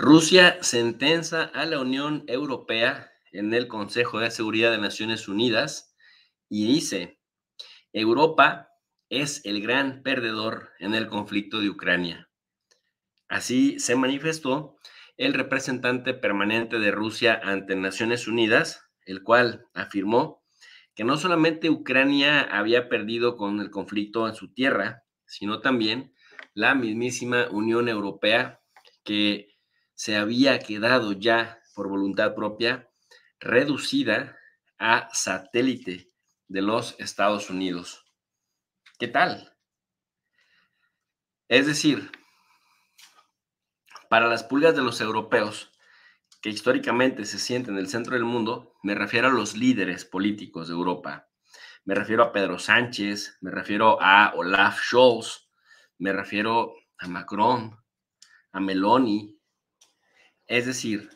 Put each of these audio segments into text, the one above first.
Rusia sentencia a la Unión Europea en el Consejo de Seguridad de Naciones Unidas y dice, Europa es el gran perdedor en el conflicto de Ucrania. Así se manifestó el representante permanente de Rusia ante Naciones Unidas, el cual afirmó que no solamente Ucrania había perdido con el conflicto en su tierra, sino también la mismísima Unión Europea que se había quedado ya por voluntad propia reducida a satélite de los Estados Unidos. ¿Qué tal? Es decir, para las pulgas de los europeos, que históricamente se sienten en el centro del mundo, me refiero a los líderes políticos de Europa. Me refiero a Pedro Sánchez, me refiero a Olaf Scholz, me refiero a Macron, a Meloni, es decir,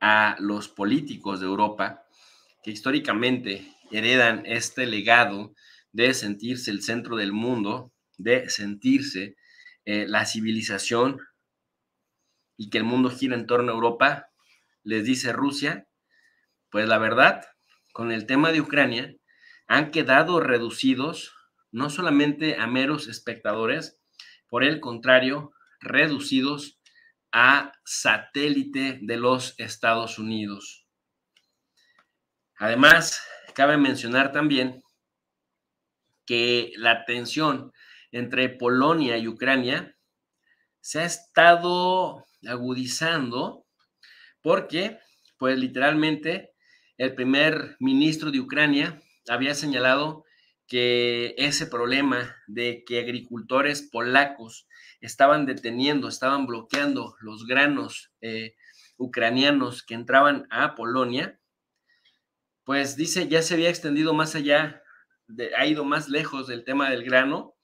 a los políticos de Europa que históricamente heredan este legado de sentirse el centro del mundo, de sentirse eh, la civilización y que el mundo gira en torno a Europa, les dice Rusia, pues la verdad, con el tema de Ucrania, han quedado reducidos no solamente a meros espectadores, por el contrario, reducidos a satélite de los Estados Unidos. Además, cabe mencionar también que la tensión entre Polonia y Ucrania se ha estado agudizando porque, pues literalmente, el primer ministro de Ucrania había señalado que ese problema de que agricultores polacos estaban deteniendo, estaban bloqueando los granos eh, ucranianos que entraban a Polonia, pues dice, ya se había extendido más allá, ha ido más lejos del tema del grano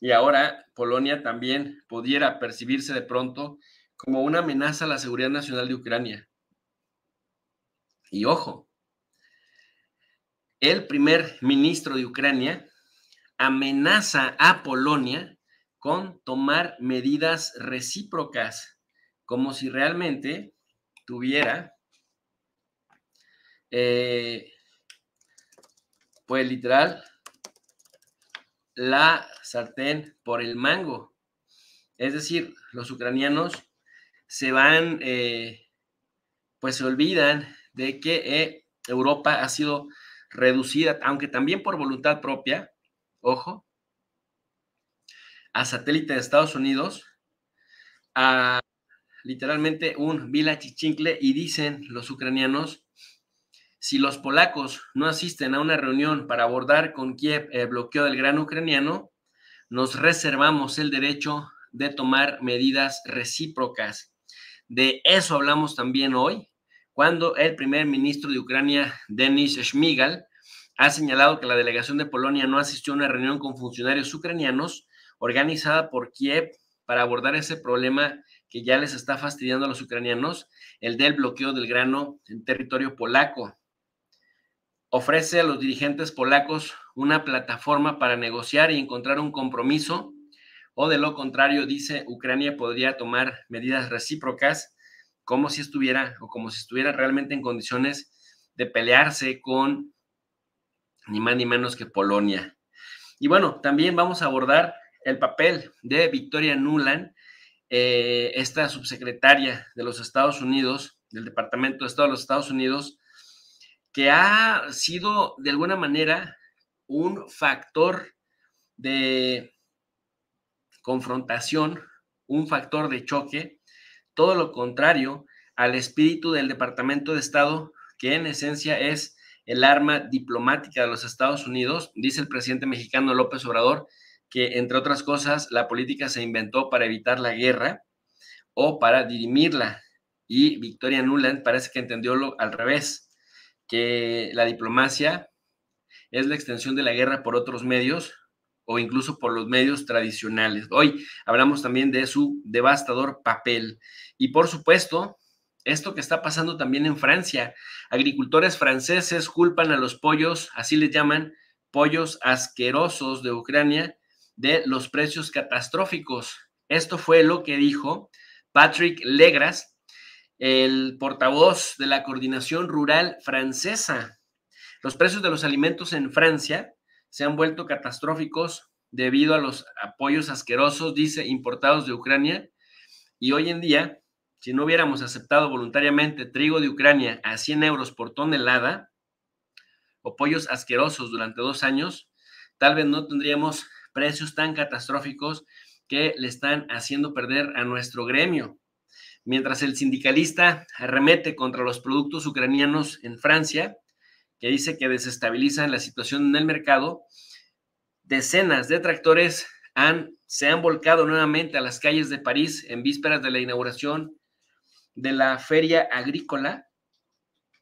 y ahora Polonia también pudiera percibirse de pronto como una amenaza a la seguridad nacional de Ucrania. Y ojo, el primer ministro de Ucrania amenaza a Polonia con tomar medidas recíprocas, como si realmente tuviera, eh, pues literal, la sartén por el mango. Es decir, los ucranianos se van, eh, pues se olvidan de que eh, Europa ha sido reducida, aunque también por voluntad propia, ojo, a satélite de Estados Unidos, a literalmente un vila chichincle y dicen los ucranianos, si los polacos no asisten a una reunión para abordar con Kiev el bloqueo del gran ucraniano, nos reservamos el derecho de tomar medidas recíprocas. De eso hablamos también hoy, cuando el primer ministro de Ucrania, Denis Shmigal, ha señalado que la delegación de Polonia no asistió a una reunión con funcionarios ucranianos organizada por Kiev para abordar ese problema que ya les está fastidiando a los ucranianos, el del bloqueo del grano en territorio polaco. Ofrece a los dirigentes polacos una plataforma para negociar y encontrar un compromiso, o de lo contrario, dice, Ucrania podría tomar medidas recíprocas como si estuviera o como si estuviera realmente en condiciones de pelearse con ni más ni menos que Polonia. Y bueno, también vamos a abordar el papel de Victoria Nuland, eh, esta subsecretaria de los Estados Unidos, del Departamento de Estado de los Estados Unidos, que ha sido de alguna manera un factor de confrontación, un factor de choque, todo lo contrario al espíritu del Departamento de Estado, que en esencia es el arma diplomática de los Estados Unidos, dice el presidente mexicano López Obrador, que entre otras cosas la política se inventó para evitar la guerra o para dirimirla. Y Victoria Nuland parece que entendió lo al revés que la diplomacia es la extensión de la guerra por otros medios o incluso por los medios tradicionales. Hoy hablamos también de su devastador papel. Y por supuesto, esto que está pasando también en Francia. Agricultores franceses culpan a los pollos, así les llaman, pollos asquerosos de Ucrania, de los precios catastróficos. Esto fue lo que dijo Patrick Legras, el portavoz de la coordinación rural francesa. Los precios de los alimentos en Francia se han vuelto catastróficos debido a los apoyos asquerosos, dice, importados de Ucrania. Y hoy en día, si no hubiéramos aceptado voluntariamente trigo de Ucrania a 100 euros por tonelada o pollos asquerosos durante dos años, tal vez no tendríamos precios tan catastróficos que le están haciendo perder a nuestro gremio. Mientras el sindicalista arremete contra los productos ucranianos en Francia, que dice que desestabilizan la situación en el mercado, decenas de tractores se han volcado nuevamente a las calles de París en vísperas de la inauguración de la feria agrícola,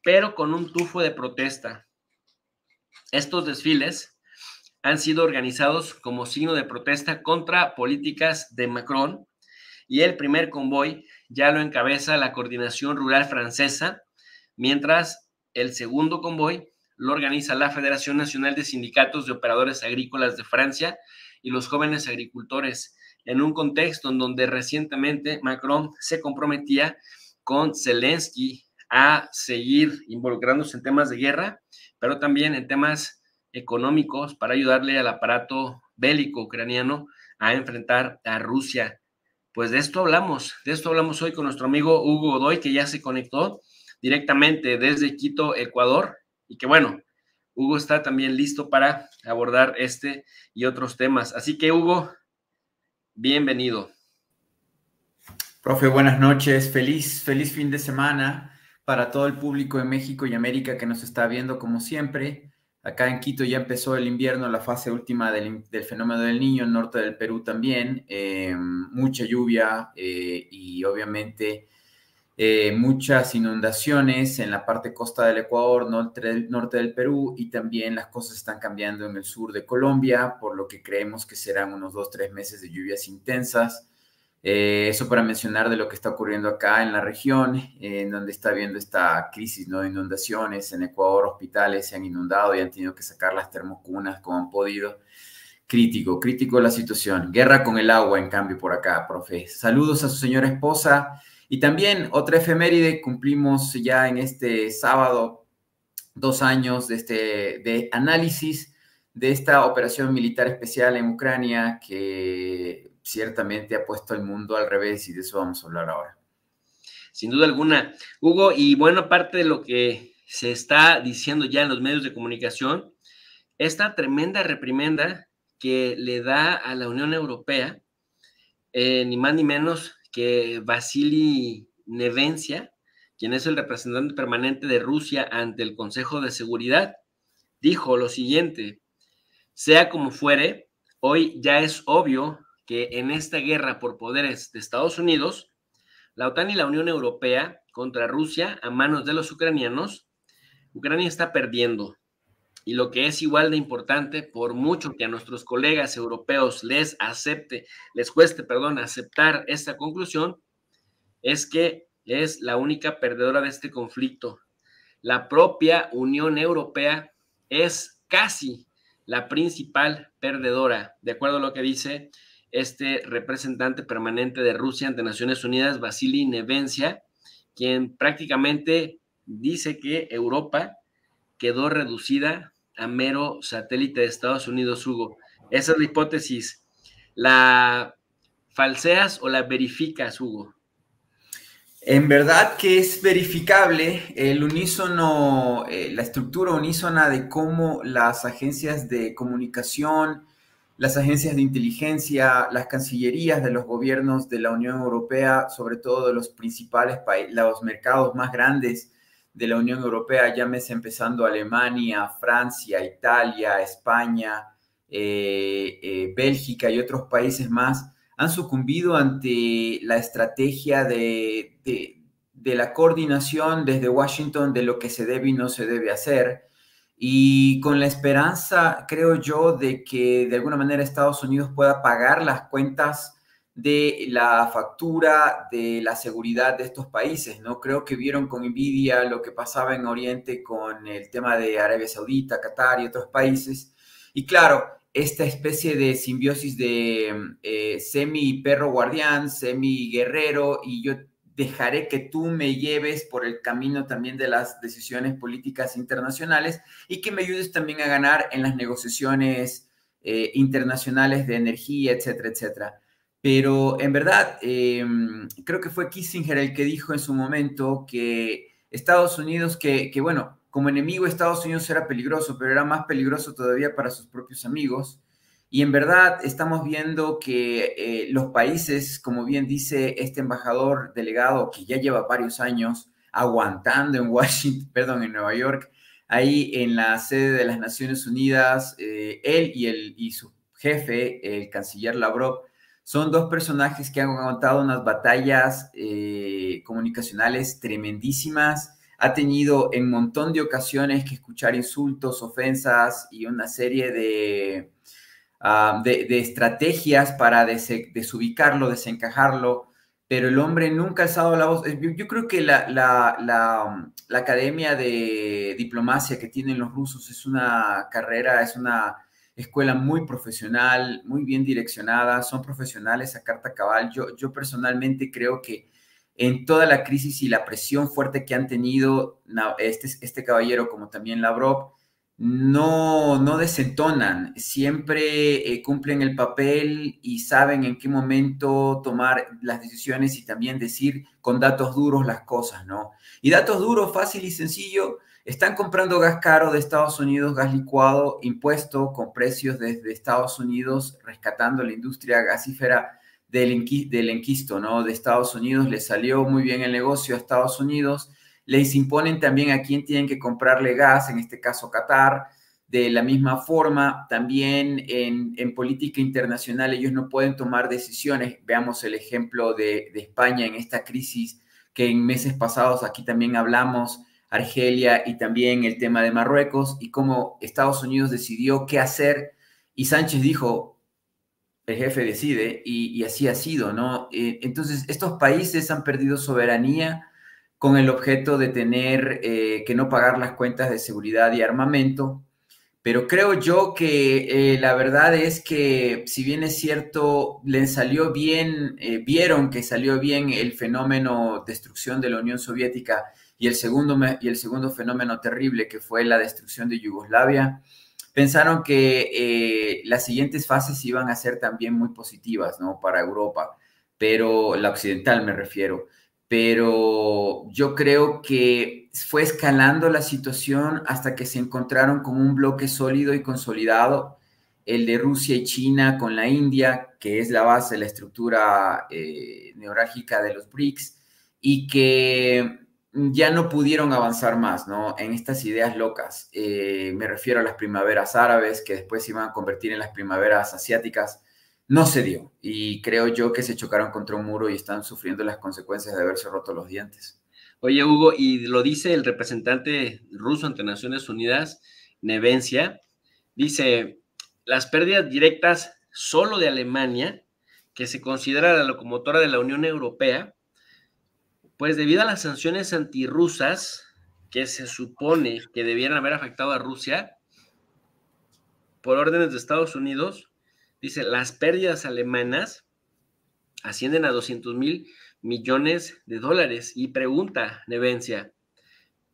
pero con un tufo de protesta. Estos desfiles han sido organizados como signo de protesta contra políticas de Macron y el primer convoy ya lo encabeza la Coordinación Rural Francesa, mientras el segundo convoy lo organiza la Federación Nacional de Sindicatos de Operadores Agrícolas de Francia y los jóvenes agricultores, en un contexto en donde recientemente Macron se comprometía con Zelensky a seguir involucrándose en temas de guerra, pero también en temas económicos para ayudarle al aparato bélico ucraniano a enfrentar a Rusia. Pues de esto hablamos, de esto hablamos hoy con nuestro amigo Hugo Godoy, que ya se conectó directamente desde Quito, Ecuador, y que bueno, Hugo está también listo para abordar este y otros temas. Así que Hugo, bienvenido. Profe, buenas noches, feliz, feliz fin de semana para todo el público de México y América que nos está viendo como siempre. Acá en Quito ya empezó el invierno, la fase última del, fenómeno del niño, en norte del Perú también, eh, mucha lluvia eh, y obviamente eh, muchas inundaciones en la parte costa del Ecuador, norte del Perú y también las cosas están cambiando en el sur de Colombia, por lo que creemos que serán unos dos, tres meses de lluvias intensas. Eh, eso para mencionar de lo que está ocurriendo acá en la región, en donde está habiendo esta crisis ¿no? de inundaciones. En Ecuador, hospitales se han inundado y han tenido que sacar las termocunas como han podido. Crítico, crítico la situación. Guerra con el agua, en cambio, por acá, profe. Saludos a su señora esposa. Y también otra efeméride, cumplimos ya en este sábado dos años de, este, de análisis de esta operación militar especial en Ucrania que ciertamente ha puesto el mundo al revés y de eso vamos a hablar ahora. Sin duda alguna. Hugo, y buena parte de lo que se está diciendo ya en los medios de comunicación, esta tremenda reprimenda que le da a la Unión Europea, eh, ni más ni menos que Vasily Nevencia, quien es el representante permanente de Rusia ante el Consejo de Seguridad, dijo lo siguiente, sea como fuere, hoy ya es obvio que en esta guerra por poderes de Estados Unidos, la OTAN y la Unión Europea contra Rusia a manos de los ucranianos, Ucrania está perdiendo. Y lo que es igual de importante, por mucho que a nuestros colegas europeos les acepte, les cueste, perdón, aceptar esta conclusión, es que es la única perdedora de este conflicto. La propia Unión Europea es casi la principal perdedora, de acuerdo a lo que dice este representante permanente de Rusia ante Naciones Unidas, Vasily Nevencia, quien prácticamente dice que Europa quedó reducida a mero satélite de Estados Unidos, Hugo. Esa es la hipótesis. ¿La falseas o la verificas, Hugo? En verdad que es verificable el unísono, eh, la estructura unísona de cómo las agencias de comunicación, las agencias de inteligencia, las cancillerías de los gobiernos de la Unión Europea, sobre todo de los principales países, los mercados más grandes de la Unión Europea, llámese empezando Alemania, Francia, Italia, España, eh, eh, Bélgica y otros países más, han sucumbido ante la estrategia de, de la coordinación desde Washington de lo que se debe y no se debe hacer. Y con la esperanza, creo yo, de que de alguna manera Estados Unidos pueda pagar las cuentas de la factura de la seguridad de estos países, ¿no? Creo que vieron con envidia lo que pasaba en Oriente con el tema de Arabia Saudita, Qatar y otros países. Y claro, esta especie de simbiosis de eh, semi perro guardián, semi guerrero, y yo dejaré que tú me lleves por el camino también de las decisiones políticas internacionales y que me ayudes también a ganar en las negociaciones eh, internacionales de energía, etcétera, etcétera. Pero en verdad, em, creo que fue Kissinger el que dijo en su momento que Estados Unidos, que, bueno, como enemigo Estados Unidos era peligroso, pero era más peligroso todavía para sus propios amigos. Y en verdad estamos viendo que eh, los países, como bien dice este embajador delegado que ya lleva varios años aguantando en Washington, perdón, en Nueva York, ahí en la sede de las Naciones Unidas, eh, él y, el, y su jefe, el canciller Lavrov, son dos personajes que han aguantado unas batallas eh, comunicacionales tremendísimas. Ha tenido en montón de ocasiones que escuchar insultos, ofensas y una serie de, Ah, de, estrategias para desubicarlo, desencajarlo, pero el hombre nunca ha alzado la voz. Yo, creo que la, la, academia de diplomacia que tienen los rusos es una carrera, es una escuela muy profesional, muy bien direccionada, son profesionales a carta cabal. Yo, yo personalmente creo que en toda la crisis y la presión fuerte que han tenido este, este caballero como también Lavrov, no, no desentonan, siempre eh, cumplen el papel y saben en qué momento tomar las decisiones y también decir con datos duros las cosas, ¿no? Y datos duros, fácil y sencillo, están comprando gas caro de Estados Unidos, gas licuado, impuesto con precios desde Estados Unidos, rescatando la industria gasífera del, del enquisto, ¿no? De Estados Unidos, le salió muy bien el negocio a Estados Unidos les imponen también a quién tienen que comprarle gas, en este caso Qatar. De la misma forma, también en, política internacional ellos no pueden tomar decisiones. Veamos el ejemplo de, España en esta crisis que en meses pasados aquí también hablamos, Argelia y también el tema de Marruecos y cómo Estados Unidos decidió qué hacer y Sánchez dijo, el jefe decide y, así ha sido, ¿no? Eh, entonces, estos países han perdido soberanía con el objeto de tener eh, que no pagar las cuentas de seguridad y armamento. Pero creo yo que eh, la verdad es que si bien es cierto, le salió bien, vieron que salió bien el fenómeno destrucción de la Unión Soviética y el, segundo, y el segundo fenómeno terrible que fue la destrucción de Yugoslavia, pensaron que las siguientes fases iban a ser también muy positivas ¿no? para Europa, pero la occidental me refiero pero yo creo que fue escalando la situación hasta que se encontraron con un bloque sólido y consolidado, el de Rusia y China con la India, que es la base la estructura eh, neurálgica de los BRICS, y que ya no pudieron avanzar más, ¿no? En estas ideas locas. Eh, me refiero a las primaveras árabes, que después se iban a convertir en las primaveras asiáticas no se dio. Y creo yo que se chocaron contra un muro y están sufriendo las consecuencias de haberse roto los dientes. Oye, Hugo, y lo dice el representante ruso ante Naciones Unidas, Nevencia, dice, las pérdidas directas solo de Alemania, que se considera la locomotora de la Unión Europea, pues debido a las sanciones antirrusas que se supone que debieran haber afectado a Rusia, por órdenes de Estados Unidos, Dice, las pérdidas alemanas ascienden a 200 mil millones de dólares. Y pregunta, Nevencia,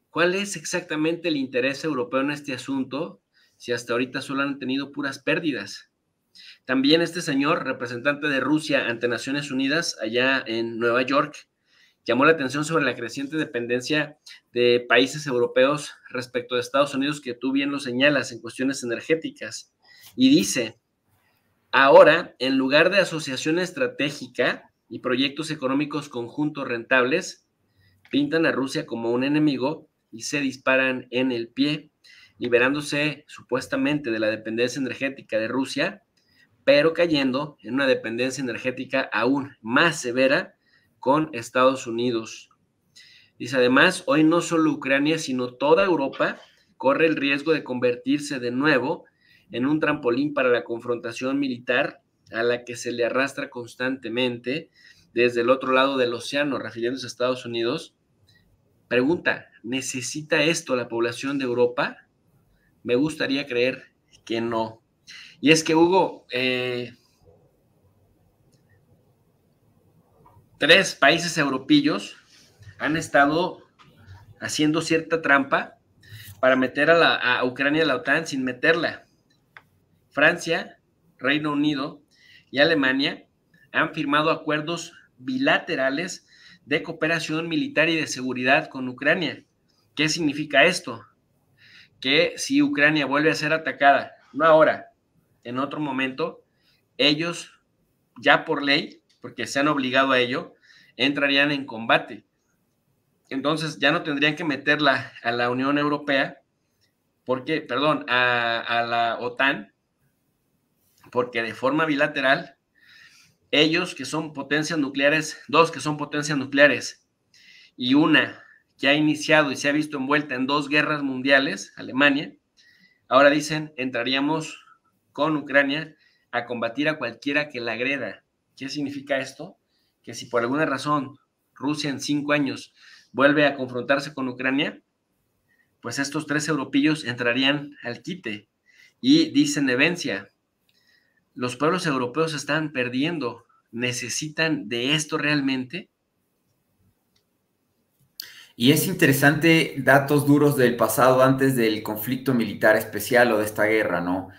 ¿cuál es exactamente el interés europeo en este asunto si hasta ahorita solo han tenido puras pérdidas? También este señor, representante de Rusia ante Naciones Unidas allá en Nueva York, llamó la atención sobre la creciente dependencia de países europeos respecto de Estados Unidos, que tú bien lo señalas en cuestiones energéticas. Y dice, Ahora, en lugar de asociación estratégica y proyectos económicos conjuntos rentables, pintan a Rusia como un enemigo y se disparan en el pie, liberándose supuestamente de la dependencia energética de Rusia, pero cayendo en una dependencia energética aún más severa con Estados Unidos. Dice además, hoy no solo Ucrania, sino toda Europa corre el riesgo de convertirse de nuevo en un trampolín para la confrontación militar a la que se le arrastra constantemente desde el otro lado del océano, refiriéndose a Estados Unidos. Pregunta, ¿necesita esto la población de Europa? Me gustaría creer que no. Y es que, Hugo, eh, tres países europeos han estado haciendo cierta trampa para meter a, a Ucrania a la OTAN sin meterla. Francia, Reino Unido y Alemania han firmado acuerdos bilaterales de cooperación militar y de seguridad con Ucrania. ¿Qué significa esto? Que si Ucrania vuelve a ser atacada, no ahora, en otro momento, ellos ya por ley, porque se han obligado a ello, entrarían en combate. Entonces ya no tendrían que meterla a la Unión Europea, porque, perdón, a, a la OTAN, porque de forma bilateral, ellos que son potencias nucleares, dos que son potencias nucleares, y una que ha iniciado y se ha visto envuelta en dos guerras mundiales, Alemania, ahora dicen, entraríamos con Ucrania a combatir a cualquiera que la agreda. ¿Qué significa esto? Que si por alguna razón Rusia en cinco años vuelve a confrontarse con Ucrania, pues estos tres europeos entrarían al quite. Y dicen Nevencia, los pueblos europeos están perdiendo, necesitan de esto realmente. Y es interesante datos duros del pasado antes del conflicto militar especial o de esta guerra, ¿no?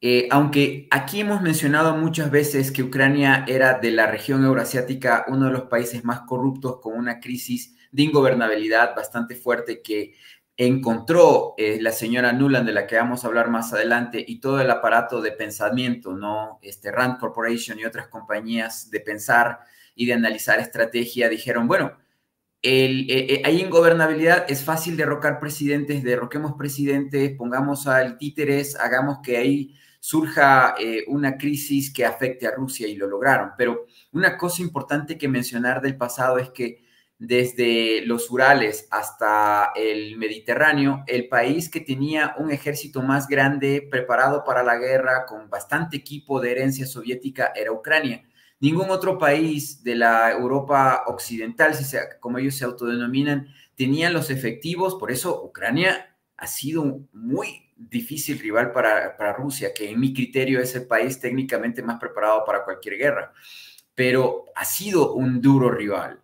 Eh, aunque aquí hemos mencionado muchas veces que Ucrania era de la región eurasiática uno de los países más corruptos con una crisis de ingobernabilidad bastante fuerte que encontró eh, la señora Nuland, de la que vamos a hablar más adelante, y todo el aparato de pensamiento, ¿no? Este Rand Corporation y otras compañías de pensar y de analizar estrategia dijeron, bueno, el, eh, hay ingobernabilidad, es fácil derrocar presidentes, derroquemos presidentes, pongamos al títeres, hagamos que ahí surja eh, una crisis que afecte a Rusia y lo lograron. Pero una cosa importante que mencionar del pasado es que desde los Urales hasta el Mediterráneo, el país que tenía un ejército más grande preparado para la guerra con bastante equipo de herencia soviética era Ucrania. Ningún otro país de la Europa occidental, si como ellos se autodenominan, tenía los efectivos, por eso Ucrania ha sido muy difícil rival para, para, Rusia, que en mi criterio es el país técnicamente más preparado para cualquier guerra, pero ha sido un duro rival.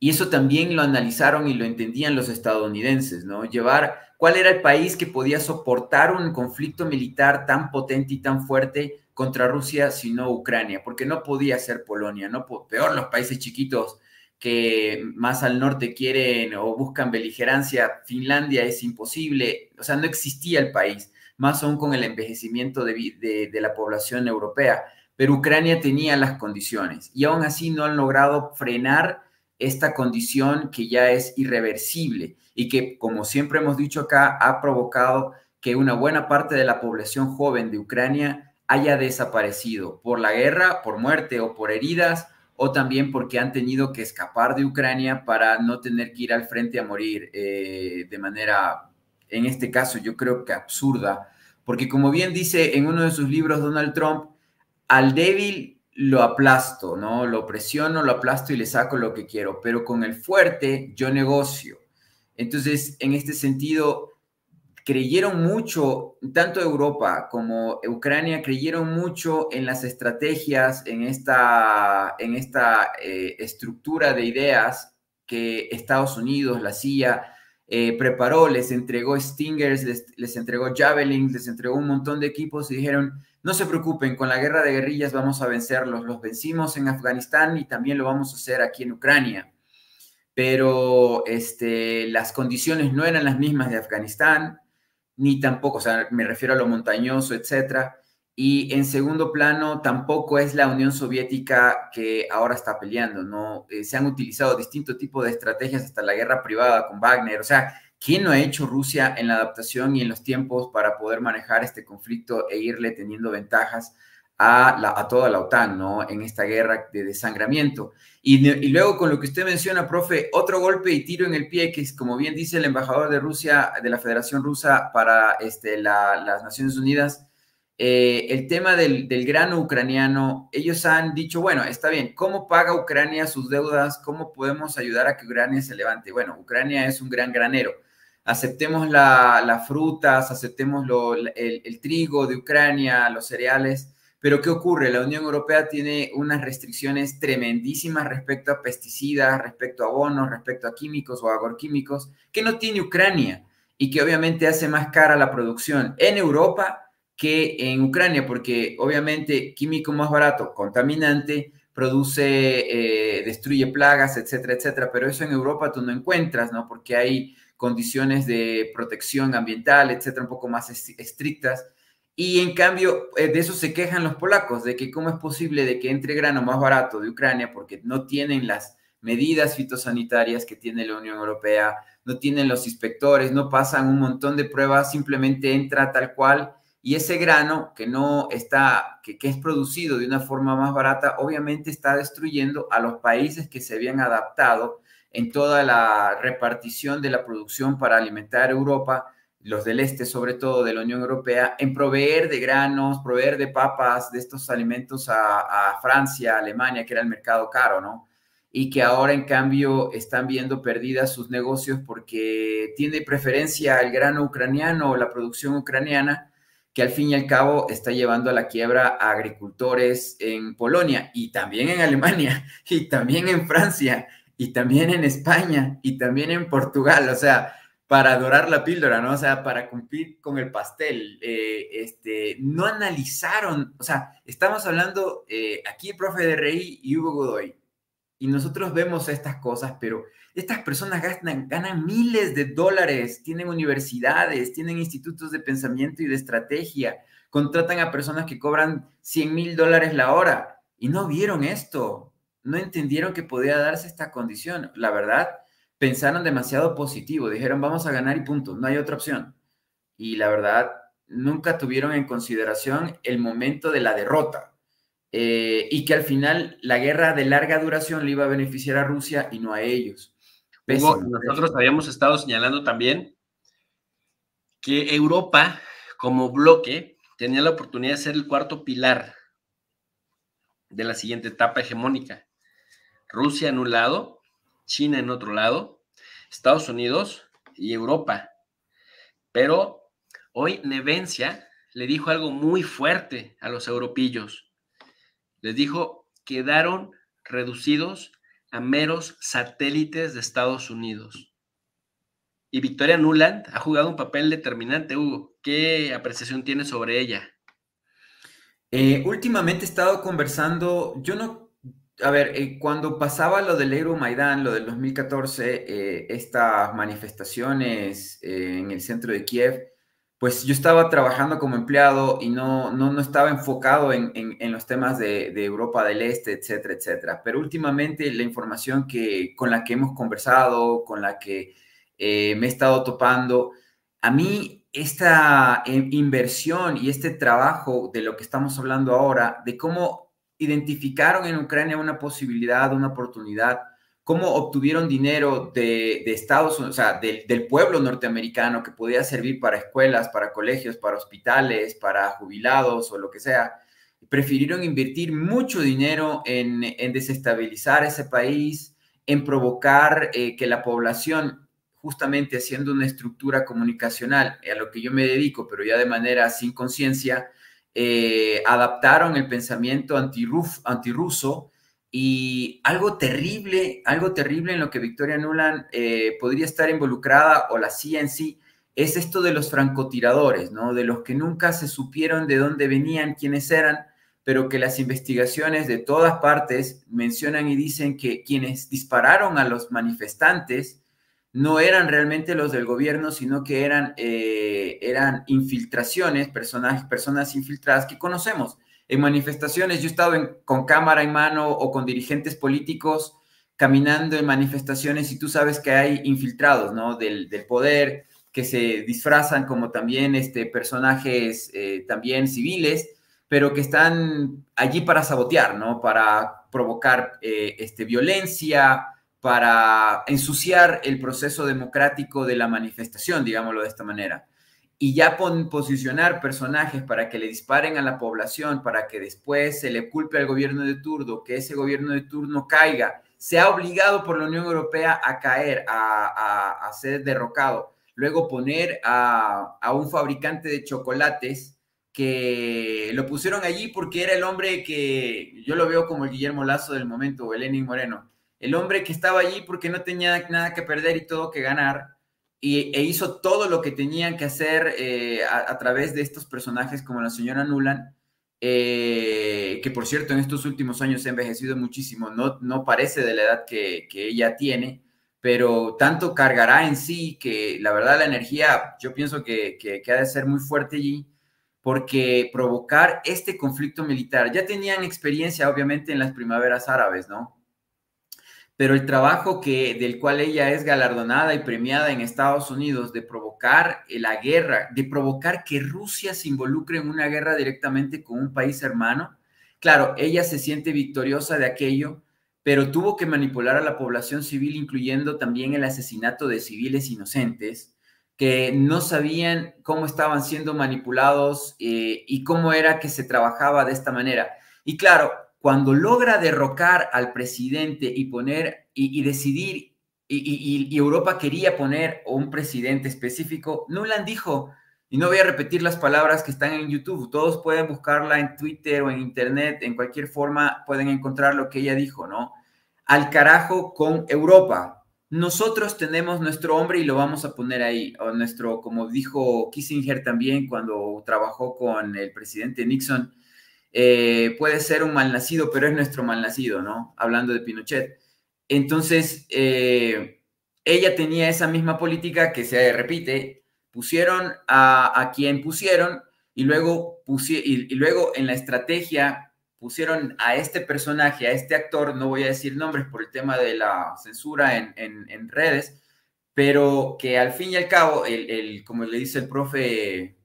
Y eso también lo analizaron y lo entendían los estadounidenses, ¿no? Llevar cuál era el país que podía soportar un conflicto militar tan potente y tan fuerte contra Rusia, sino Ucrania, porque no podía ser Polonia, no peor los países chiquitos que más al norte quieren o buscan beligerancia, Finlandia es imposible, o sea, no existía el país, más aún con el envejecimiento de, de, la población europea, pero Ucrania tenía las condiciones y aún así no han logrado frenar esta condición que ya es irreversible y que, como siempre hemos dicho acá, ha provocado que una buena parte de la población joven de Ucrania haya desaparecido por la guerra, por muerte o por heridas o también porque han tenido que escapar de Ucrania para no tener que ir al frente a morir eh, de manera, en este caso, yo creo que absurda, porque como bien dice en uno de sus libros Donald Trump, al débil lo aplasto, ¿no? Lo presiono, lo aplasto y le saco lo que quiero, pero con el fuerte yo negocio. Entonces, en este sentido, creyeron mucho, tanto Europa como Ucrania creyeron mucho en las estrategias, en esta, en esta eh, estructura de ideas que Estados Unidos, la CIA, eh, preparó, les entregó Stingers, les, entregó Javelins, les entregó un montón de equipos y dijeron, no se preocupen, con la guerra de guerrillas vamos a vencerlos, los vencimos en Afganistán y también lo vamos a hacer aquí en Ucrania. Pero este, las condiciones no eran las mismas de Afganistán, ni tampoco, o sea, me refiero a lo montañoso, etcétera. Y en segundo plano, tampoco es la Unión Soviética que ahora está peleando, ¿no? Eh, se han utilizado distintos tipos de estrategias, hasta la guerra privada con Wagner. O sea, ¿quién no ha hecho Rusia en la adaptación y en los tiempos para poder manejar este conflicto e irle teniendo ventajas a, toda la OTAN, ¿no? En esta guerra de desangramiento. Y, luego con lo que usted menciona, profe, otro golpe y tiro en el pie, que es como bien dice el embajador de Rusia, de la Federación Rusa para este, las Naciones Unidas, eh, el tema del, del, grano ucraniano, ellos han dicho, bueno, está bien, ¿cómo paga Ucrania sus deudas? ¿Cómo podemos ayudar a que Ucrania se levante? Bueno, Ucrania es un gran granero. Aceptemos las frutas, aceptemos el trigo de Ucrania, los cereales, Pero ¿qué ocurre? La Unión Europea tiene unas restricciones tremendísimas respecto a pesticidas, respecto a abonos, respecto a químicos o agroquímicos, que no tiene Ucrania y que obviamente hace más cara la producción en Europa que en Ucrania, porque obviamente químico más barato, contaminante, produce, eh, destruye plagas, etcétera, etcétera, pero eso en Europa tú no encuentras, ¿no? Porque hay condiciones de protección ambiental, etcétera, un poco más estrictas. Y en cambio, eh, de eso se quejan los polacos, de que cómo es posible de que entre grano más barato de Ucrania porque no tienen las medidas fitosanitarias que tiene la Unión Europea, no tienen los inspectores, no pasan un montón de pruebas, simplemente entra tal cual y ese grano que no está, que, que, es producido de una forma más barata, obviamente está destruyendo a los países que se habían adaptado en toda la repartición de la producción para alimentar Europa los del este, sobre todo de la Unión Europea, en proveer de granos, proveer de papas, de estos alimentos a, Francia, Alemania, que era el mercado caro, ¿no? Y que ahora, en cambio, están viendo perdidas sus negocios porque tiene preferencia el grano ucraniano o la producción ucraniana, que al fin y al cabo está llevando a la quiebra a agricultores en Polonia y también en Alemania y también en Francia y también en España y también en Portugal. O sea, para adorar la píldora, ¿no? O sea, para cumplir con el pastel. Eh, este, no analizaron, o sea, estamos hablando eh, aquí, profe de Rey y Hugo Godoy, y nosotros vemos estas cosas, pero estas personas ganan, ganan miles de dólares, tienen universidades, tienen institutos de pensamiento y de estrategia, contratan a personas que cobran 100 mil dólares la hora y no vieron esto, no entendieron que podía darse esta condición. La verdad, pensaron demasiado positivo, dijeron vamos a ganar y punto, no hay otra opción. Y la verdad, nunca tuvieron en consideración el momento de la derrota eh, y que al final la guerra de larga duración le iba a beneficiar a Rusia y no a ellos. nosotros habíamos estado señalando también que Europa como bloque tenía la oportunidad de ser el cuarto pilar de la siguiente etapa hegemónica. Rusia en un lado, China en otro lado, Estados Unidos y Europa. Pero hoy Nevencia le dijo algo muy fuerte a los europillos. Les dijo, quedaron reducidos a meros satélites de Estados Unidos. Y Victoria Nuland ha jugado un papel determinante, Hugo. ¿Qué apreciación tiene sobre ella? Eh, últimamente he estado conversando, yo no a ver, eh, cuando pasaba lo del Euromaidan, lo del 2014, eh, estas manifestaciones eh, en el centro de Kiev, pues yo estaba trabajando como empleado y no, no, no estaba enfocado en, en, los temas de, de, Europa del Este, etcétera, etcétera. Pero últimamente la información que, con la que hemos conversado, con la que me he estado topando, a mí esta inversión y este trabajo de lo que estamos hablando ahora, de cómo identificaron en Ucrania una posibilidad, una oportunidad, cómo obtuvieron dinero de, Estados Unidos, o sea, del pueblo norteamericano que podía servir para escuelas, para colegios, para hospitales, para jubilados o lo que sea. Prefirieron invertir mucho dinero en, desestabilizar ese país, en provocar eh, que la población, justamente haciendo una estructura comunicacional, a lo que yo me dedico, pero ya de manera sin conciencia, eh, adaptaron el pensamiento antirruso y algo terrible, algo terrible en lo que Victoria Nuland eh, podría estar involucrada o la CIA en sí, es esto de los francotiradores, ¿no? De los que nunca se supieron de dónde venían, quiénes eran, pero que las investigaciones de todas partes mencionan y dicen que quienes dispararon a los manifestantes no eran realmente los del gobierno, sino que eran, eh, eran infiltraciones, personas, personas infiltradas que conocemos. En manifestaciones, yo he estado con cámara en mano o con dirigentes políticos caminando en manifestaciones y tú sabes que hay infiltrados, ¿no? Del, poder, que se disfrazan como también este, personajes eh, también civiles, pero que están allí para sabotear, ¿no? Para provocar eh, este, violencia, para ensuciar el proceso democrático de la manifestación, digámoslo de esta manera. Y ya posicionar personajes para que le disparen a la población, para que después se le culpe al gobierno de turno, que ese gobierno de turno caiga, sea obligado por la Unión Europea a caer, a, ser derrocado. Luego poner a, a un fabricante de chocolates que lo pusieron allí porque era el hombre que yo lo veo como el Guillermo Lazo del momento, o el Lenin Moreno, el hombre que estaba allí porque no tenía nada que perder y todo que ganar, y, e hizo todo lo que tenían que hacer eh, a, través de estos personajes como la señora Nuland, eh, que por cierto en estos últimos años ha envejecido muchísimo, no, no parece de la edad que, que ella tiene, pero tanto cargará en sí que la verdad la energía yo pienso que, que, que ha de ser muy fuerte allí porque provocar este conflicto militar, ya tenían experiencia obviamente en las primaveras árabes, ¿no? Pero el trabajo que, del cual ella es galardonada y premiada en Estados Unidos de provocar la guerra, de provocar que Rusia se involucre en una guerra directamente con un país hermano, claro, ella se siente victoriosa de aquello, pero tuvo que manipular a la población civil, incluyendo también el asesinato de civiles inocentes, que no sabían cómo estaban siendo manipulados eh, y cómo era que se trabajaba de esta manera. Y claro, cuando logra derrocar al presidente y poner y, decidir, y, Europa quería poner un presidente específico, Nuland dijo, y no voy a repetir las palabras que están en YouTube, todos pueden buscarla en Twitter o en Internet, en cualquier forma pueden encontrar lo que ella dijo, ¿no? Al carajo con Europa, nosotros tenemos nuestro hombre y lo vamos a poner ahí, o nuestro, como dijo Kissinger también cuando trabajó con el presidente Nixon, eh, puede ser un malnacido, pero es nuestro malnacido, ¿no? Hablando de Pinochet. Entonces, eh, ella tenía esa misma política que se repite, pusieron a, quien pusieron y luego, y luego en la estrategia pusieron a este personaje, a este actor, no voy a decir nombres por el tema de la censura en, redes, pero que al fin y al cabo, el, como le dice el profe,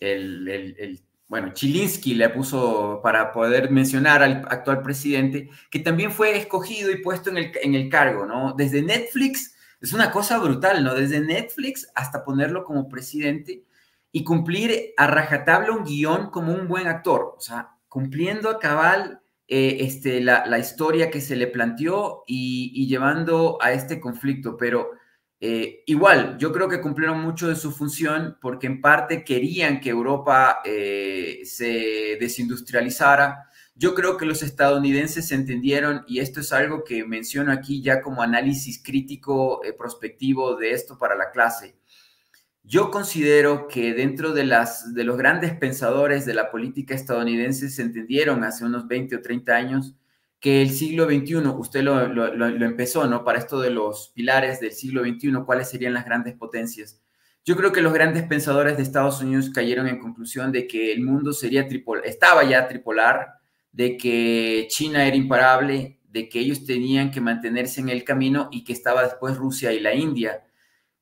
el, bueno, Chilinsky le puso para poder mencionar al actual presidente, que también fue escogido y puesto en el, en el cargo, ¿no? Desde Netflix, es una cosa brutal, ¿no? Desde Netflix hasta ponerlo como presidente y cumplir a rajatabla un guion como un buen actor, o sea, cumpliendo a cabal eh, este, la, historia que se le planteó y, llevando a este conflicto, pero eh, igual, yo creo que cumplieron mucho de su función porque en parte querían que Europa eh, se desindustrializara. Yo creo que los estadounidenses entendieron, y esto es algo que menciono aquí ya como análisis crítico prospectivo de esto para la clase. Yo considero que dentro de, las, de los grandes pensadores de la política estadounidense se entendieron hace unos 20 o 30 años que el siglo XXI, usted lo, lo, empezó, ¿no? Para esto de los pilares del siglo XXI, ¿cuáles serían las grandes potencias? Yo creo que los grandes pensadores de Estados Unidos cayeron en conclusión de que el mundo sería tripolar, estaba ya tripolar, de que China era imparable, de que ellos tenían que mantenerse en el camino y que estaba después Rusia y la India.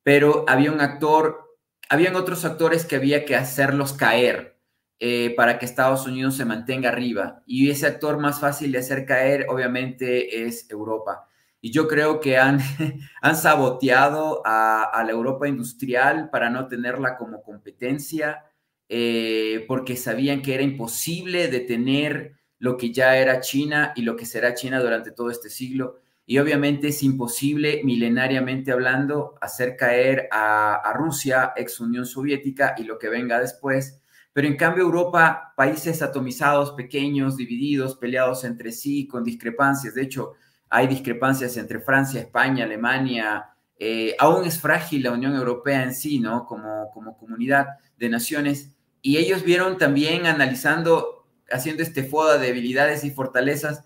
Pero había un actor habían otros actores que había que hacerlos caer eh, para que Estados Unidos se mantenga arriba. Y ese actor más fácil de hacer caer, obviamente, es Europa. Y yo creo que han, han saboteado a, la Europa industrial para no tenerla como competencia, eh, porque sabían que era imposible detener lo que ya era China y lo que será China durante todo este siglo y obviamente es imposible, milenariamente hablando, hacer caer a, Rusia, ex Unión Soviética y lo que venga después. Pero en cambio Europa, países atomizados, pequeños, divididos, peleados entre sí, con discrepancias. De hecho, hay discrepancias entre Francia, España, Alemania. Eh, aún es frágil la Unión Europea en sí, ¿no? Como, como comunidad de naciones. Y ellos vieron también analizando, haciendo este foda de debilidades y fortalezas,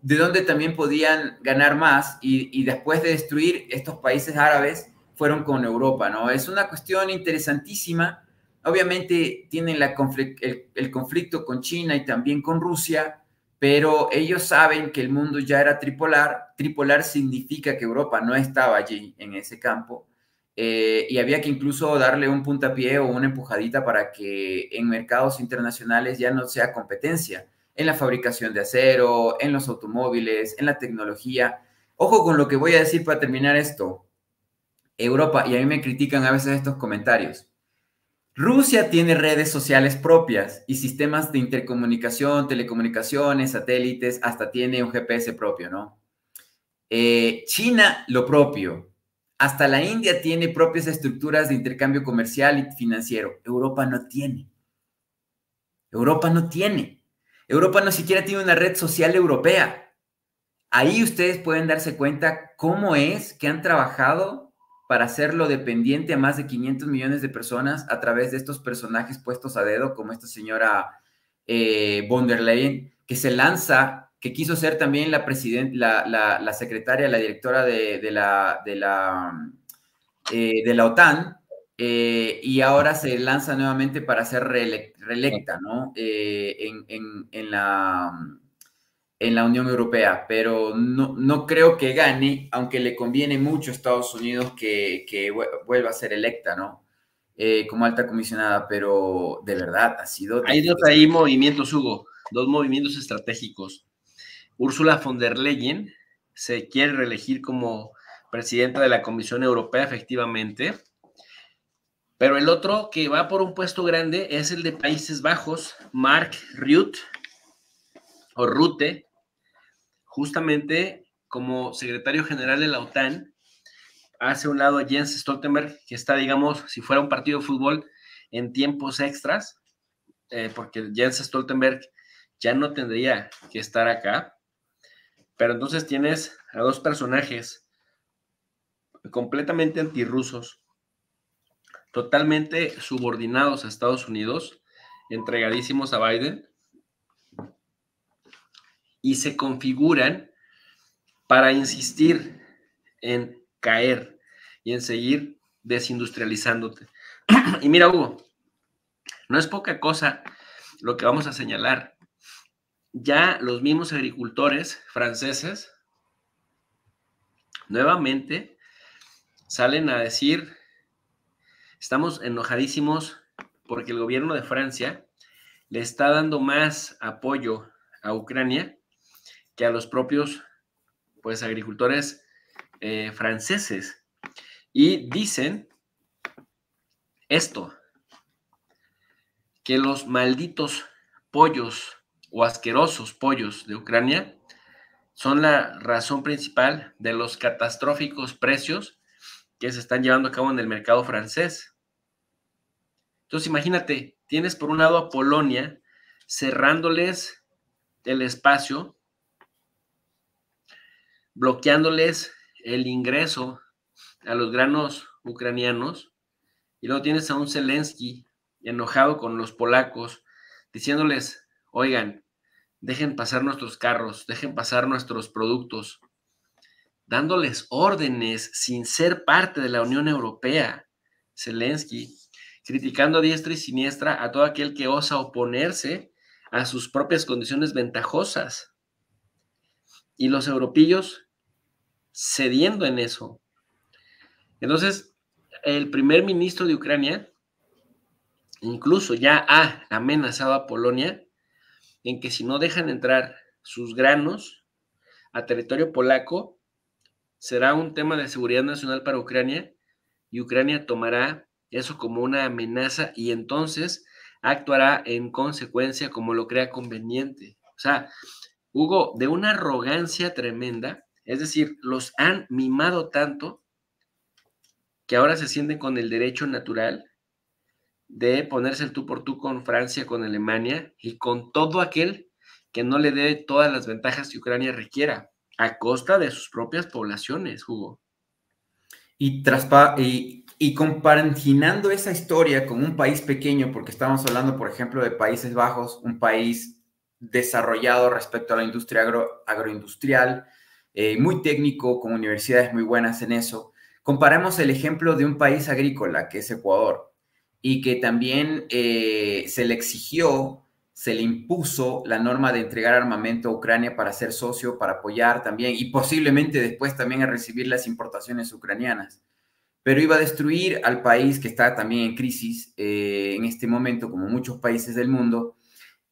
de dónde también podían ganar más y, después de destruir estos países árabes fueron con Europa, ¿no? Es una cuestión interesantísima. Obviamente tienen el, conflicto con China y también con Rusia, pero ellos saben que el mundo ya era tripolar. Tripolar significa que Europa no estaba allí en ese campo eh, y había que incluso darle un puntapié o una empujadita para que en mercados internacionales ya no sea competencia en la fabricación de acero, en los automóviles, en la tecnología. Ojo con lo que voy a decir para terminar esto. Europa, y a mí me critican a veces estos comentarios. Rusia tiene redes sociales propias y sistemas de intercomunicación, telecomunicaciones, satélites, hasta tiene un GPS propio, ¿no? Eh, China, lo propio. Hasta la India tiene propias estructuras de intercambio comercial y financiero. Europa no tiene. Europa no tiene. Europa no siquiera tiene una red social europea. Ahí ustedes pueden darse cuenta cómo es que han trabajado para hacerlo dependiente a más de 500 millones de personas a través de estos personajes puestos a dedo, como esta señora eh, von der Leyen, que se lanza, que quiso ser también la, la, la, secretaria, la directora de, la, de, la, eh, de la OTAN, eh, y ahora se lanza nuevamente para ser reelecta, ¿no? En, en, la, en la Unión Europea, pero no, no, creo que gane, aunque le conviene mucho a Estados Unidos que, que vuelva a ser electa, ¿no? Eh, como alta comisionada, pero de verdad ha sido... Hay dos ahí movimientos, Hugo, dos movimientos estratégicos. Úrsula von der Leyen se quiere reelegir como presidenta de la Comisión Europea, efectivamente, pero el otro que va por un puesto grande es el de Países Bajos, Mark Rutte, o Rutte, justamente como secretario general de la OTAN, hace un lado a Jens Stoltenberg, que está, digamos, si fuera un partido de fútbol en tiempos extras, eh, porque Jens Stoltenberg ya no tendría que estar acá. Pero entonces tienes a dos personajes completamente antirrusos, totalmente subordinados a Estados Unidos, entregadísimos a Biden, y se configuran para insistir en caer y en seguir desindustrializándote. y mira, Hugo, no es poca cosa lo que vamos a señalar. Ya los mismos agricultores franceses nuevamente salen a decir, estamos enojadísimos porque el gobierno de Francia le está dando más apoyo a Ucrania que a los propios pues agricultores eh, franceses y dicen esto, que los malditos pollos o asquerosos pollos de Ucrania son la razón principal de los catastróficos precios que se están llevando a cabo en el mercado francés. Entonces imagínate, tienes por un lado a Polonia cerrándoles el espacio, bloqueándoles el ingreso a los granos ucranianos y luego tienes a un Zelensky enojado con los polacos diciéndoles, oigan, dejen pasar nuestros carros, dejen pasar nuestros productos, dándoles órdenes sin ser parte de la Unión Europea. Zelensky, criticando a diestra y siniestra a todo aquel que osa oponerse a sus propias condiciones ventajosas. Y los europeos cediendo en eso. Entonces, el primer ministro de Ucrania incluso ya ha amenazado a Polonia en que si no dejan entrar sus granos a territorio polaco, será un tema de seguridad nacional para Ucrania y Ucrania tomará eso como una amenaza y entonces actuará en consecuencia como lo crea conveniente. O sea, Hugo, de una arrogancia tremenda, es decir, los han mimado tanto que ahora se sienten con el derecho natural de ponerse el tú por tú con Francia, con Alemania y con todo aquel que no le dé todas las ventajas que Ucrania requiera, a costa de sus propias poblaciones, Hugo. Y, traspa y, y compaginando esa historia con un país pequeño, porque estamos hablando, por ejemplo, de Países Bajos, un país desarrollado respecto a la industria agroindustrial, eh, muy técnico, con universidades muy buenas en eso. Comparemos el ejemplo de un país agrícola, que es Ecuador, y que también eh, se le exigió, se le impuso la norma de entregar armamento a Ucrania para ser socio, para apoyar también, y posiblemente después también a recibir las importaciones ucranianas. Pero iba a destruir al país que está también en crisis eh, en este momento, como muchos países del mundo,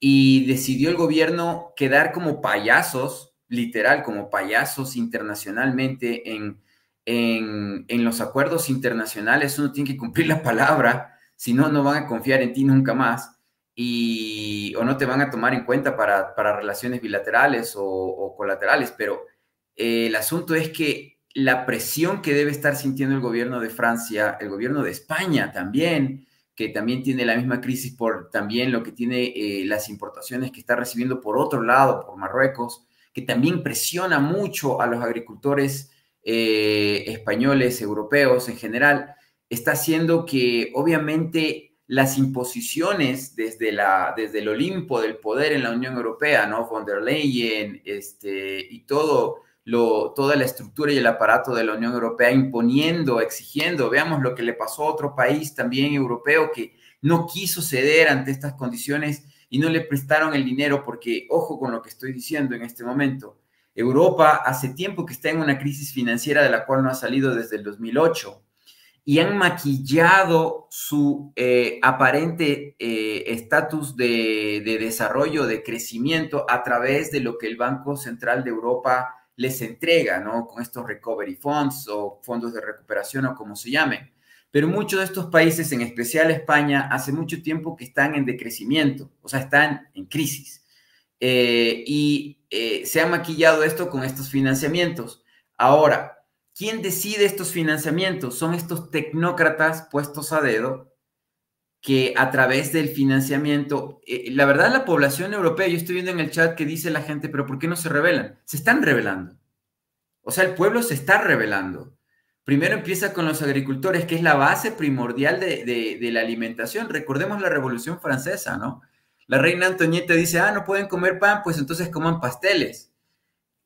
y decidió el gobierno quedar como payasos literal como payasos internacionalmente en, en, los acuerdos internacionales, uno tiene que cumplir la palabra, si no, no van a confiar en ti nunca más y, o no te van a tomar en cuenta para, relaciones bilaterales o, colaterales, pero eh, el asunto es que la presión que debe estar sintiendo el gobierno de Francia, el gobierno de España también, que también tiene la misma crisis por también lo que tiene eh, las importaciones que está recibiendo por otro lado, por Marruecos, que también presiona mucho a los agricultores eh, españoles, europeos en general, está haciendo que obviamente las imposiciones desde, la, desde el Olimpo del poder en la Unión Europea, ¿no? Von der Leyen este, y todo lo, toda la estructura y el aparato de la Unión Europea imponiendo, exigiendo. Veamos lo que le pasó a otro país también europeo que no quiso ceder ante estas condiciones y no le prestaron el dinero porque, ojo con lo que estoy diciendo en este momento, Europa hace tiempo que está en una crisis financiera de la cual no ha salido desde el 2008 y han maquillado su eh, aparente eh, estatus de, de, desarrollo, de crecimiento a través de lo que el Banco Central de Europa les entrega, ¿no? Con estos recovery funds o fondos de recuperación o como se llamen. Pero muchos de estos países, en especial España, hace mucho tiempo que están en decrecimiento, o sea, están en crisis. Eh, y se ha maquillado esto con estos financiamientos. Ahora, ¿Quién decide estos financiamientos? Son estos tecnócratas puestos a dedo que a través del financiamiento, eh, la verdad la población europea, yo estoy viendo en el chat que dice la gente, pero ¿por qué no se rebelan? Se están revelando. O sea, el pueblo se está revelando. Primero empieza con los agricultores, que es la base primordial de, de la alimentación. Recordemos la Revolución Francesa, ¿no? La reina Antonieta dice, ah, no pueden comer pan, pues entonces coman pasteles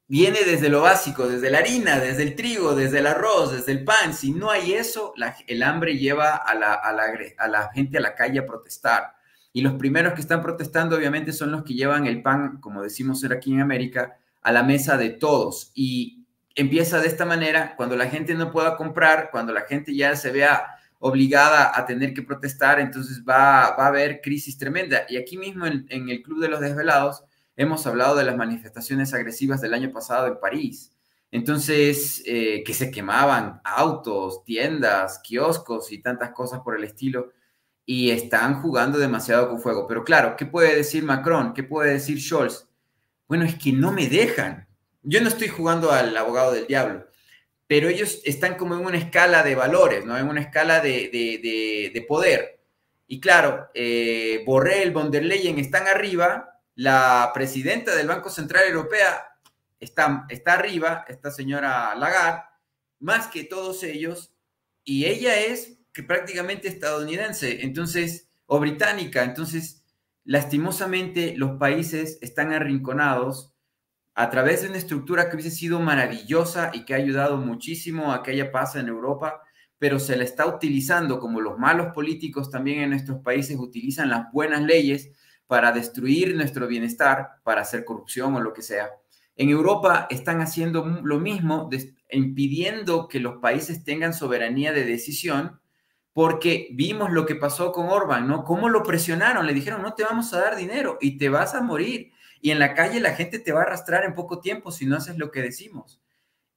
viene desde lo básico, desde la harina, desde el trigo, desde el arroz, desde el pan. Si no hay eso, el hambre lleva a la, gente a la calle a protestar. Y los primeros que están protestando, obviamente, son los que llevan el pan, como decimos ser aquí en América, a la mesa de todos. Y empieza de esta manera, cuando la gente no pueda comprar, cuando la gente ya se vea obligada a tener que protestar, entonces va, a haber crisis tremenda. Y aquí mismo en el Club de los Desvelados, Hemos hablado de las manifestaciones agresivas del año pasado en París. Entonces, eh, que se quemaban autos, tiendas, kioscos y tantas cosas por el estilo. Y están jugando demasiado con fuego. Pero claro, ¿qué puede decir Macron? ¿Qué puede decir Scholz? Bueno, es que no me dejan. Yo no estoy jugando al abogado del diablo, pero ellos están como en una escala de valores, ¿no? En una escala de, poder. Y claro, eh, Borrell, von der Leyen están arriba la presidenta del Banco Central Europea está, está arriba, esta señora Lagarde, más que todos ellos, y ella es que prácticamente estadounidense, entonces, o británica, entonces, lastimosamente los países están arrinconados a través de una estructura que hubiese sido maravillosa y que ha ayudado muchísimo a que haya paz en Europa, pero se la está utilizando como los malos políticos también en nuestros países utilizan las buenas leyes para destruir nuestro bienestar, para hacer corrupción o lo que sea. En Europa están haciendo lo mismo, impidiendo que los países tengan soberanía de decisión, porque vimos lo que pasó con Orban, ¿no? Cómo lo presionaron, le dijeron, no te vamos a dar dinero y te vas a morir. Y en la calle la gente te va a arrastrar en poco tiempo si no haces lo que decimos.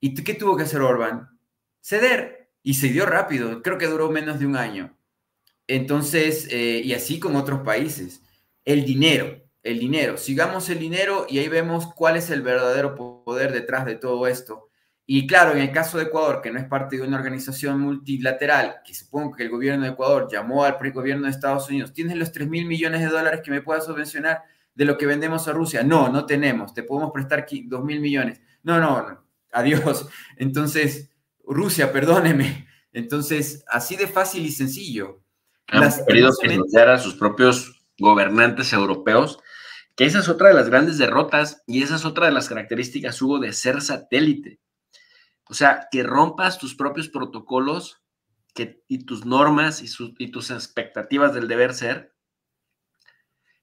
¿Y qué tuvo que hacer Orban? Ceder. Y se dio rápido, creo que duró menos de un año. Entonces, eh, y así con otros países el dinero, el dinero. Sigamos el dinero y ahí vemos cuál es el verdadero poder detrás de todo esto. Y claro, en el caso de Ecuador, que no es parte de una organización multilateral, que supongo que el gobierno de Ecuador llamó al gobierno de Estados Unidos, ¿tienes los 3 mil millones de dólares que me puedas subvencionar de lo que vendemos a Rusia? No, no tenemos, te podemos prestar 2 mil millones. No, no, no, adiós. Entonces, Rusia, perdóneme. Entonces, así de fácil y sencillo. Han querido financiar a sus propios gobernantes europeos, que esa es otra de las grandes derrotas y esa es otra de las características, Hugo, de ser satélite. O sea, que rompas tus propios protocolos que, y tus normas y, tus expectativas del deber ser,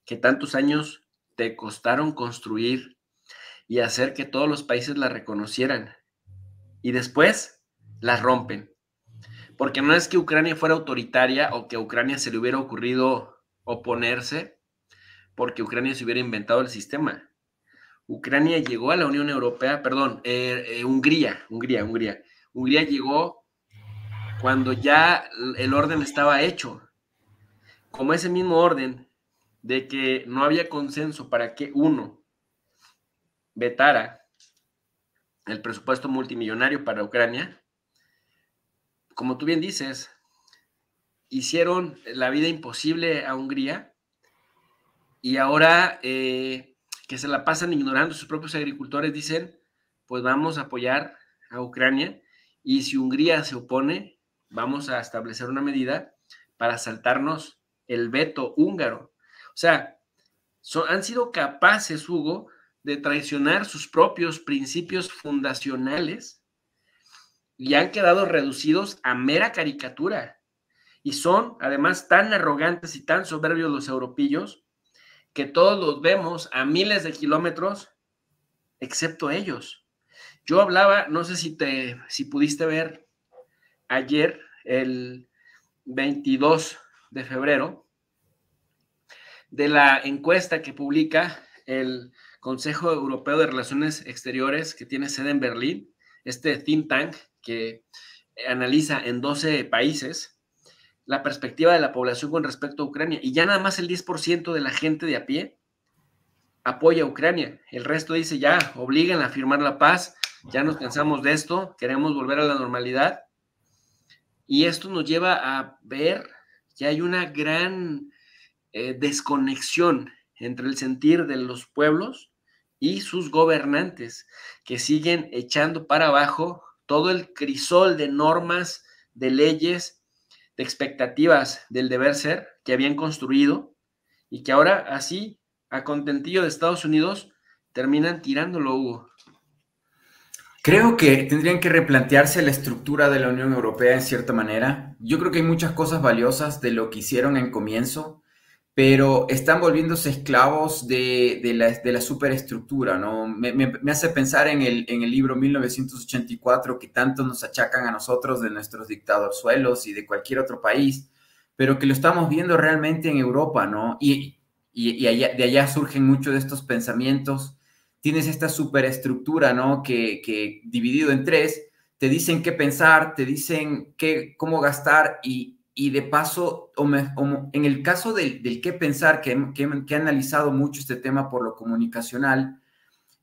que tantos años te costaron construir y hacer que todos los países la reconocieran. Y después las rompen. Porque no es que Ucrania fuera autoritaria o que a Ucrania se le hubiera ocurrido oponerse porque Ucrania se hubiera inventado el sistema. Ucrania llegó a la Unión Europea, perdón, eh, eh, Hungría, Hungría, Hungría. Hungría llegó cuando ya el orden estaba hecho, como ese mismo orden de que no había consenso para que uno vetara el presupuesto multimillonario para Ucrania, como tú bien dices, hicieron la vida imposible a Hungría y ahora eh, que se la pasan ignorando sus propios agricultores, dicen, pues vamos a apoyar a Ucrania y si Hungría se opone, vamos a establecer una medida para saltarnos el veto húngaro. O sea, han sido capaces, Hugo, de traicionar sus propios principios fundacionales y han quedado reducidos a mera caricatura. Y son además tan arrogantes y tan soberbios los europillos que todos los vemos a miles de kilómetros, excepto ellos. Yo hablaba, no sé si te, si pudiste ver ayer, el 22 de febrero, de la encuesta que publica el Consejo Europeo de Relaciones Exteriores, que tiene sede en Berlín, este think tank que analiza en 12 países la perspectiva de la población con respecto a Ucrania. Y ya nada más el 10% de la gente de a pie apoya a Ucrania. El resto dice ya, obligan a firmar la paz, ya nos cansamos de esto, queremos volver a la normalidad. Y esto nos lleva a ver que hay una gran eh, desconexión entre el sentir de los pueblos y sus gobernantes, que siguen echando para abajo todo el crisol de normas, de leyes, de expectativas del deber ser que habían construido y que ahora así, a contentillo de Estados Unidos, terminan tirándolo, Hugo. Creo que tendrían que replantearse la estructura de la Unión Europea en cierta manera. Yo creo que hay muchas cosas valiosas de lo que hicieron en comienzo, pero están volviéndose esclavos de, la, de la, superestructura, ¿no? Me, hace pensar en el, en el, libro 1984 que tanto nos achacan a nosotros de nuestros dictadorzuelos y de cualquier otro país, pero que lo estamos viendo realmente en Europa, ¿no? Y, y, de allá surgen muchos de estos pensamientos. Tienes esta superestructura, ¿no? Que, que dividido en tres, te dicen qué pensar, te dicen qué, cómo gastar y, y de paso, en el caso del, del qué pensar, que, que, he analizado mucho este tema por lo comunicacional,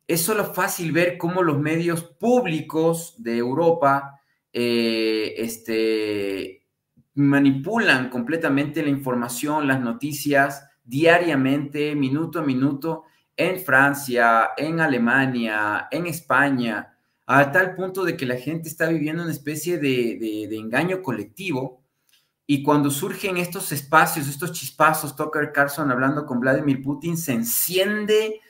es solo fácil ver cómo los medios públicos de Europa eh, este, manipulan completamente la información, las noticias, diariamente, minuto a minuto, en Francia, en Alemania, en España, a tal punto de que la gente está viviendo una especie de, de engaño colectivo y cuando surgen estos espacios, estos chispazos, Tucker Carlson hablando con Vladimir Putin, se enciende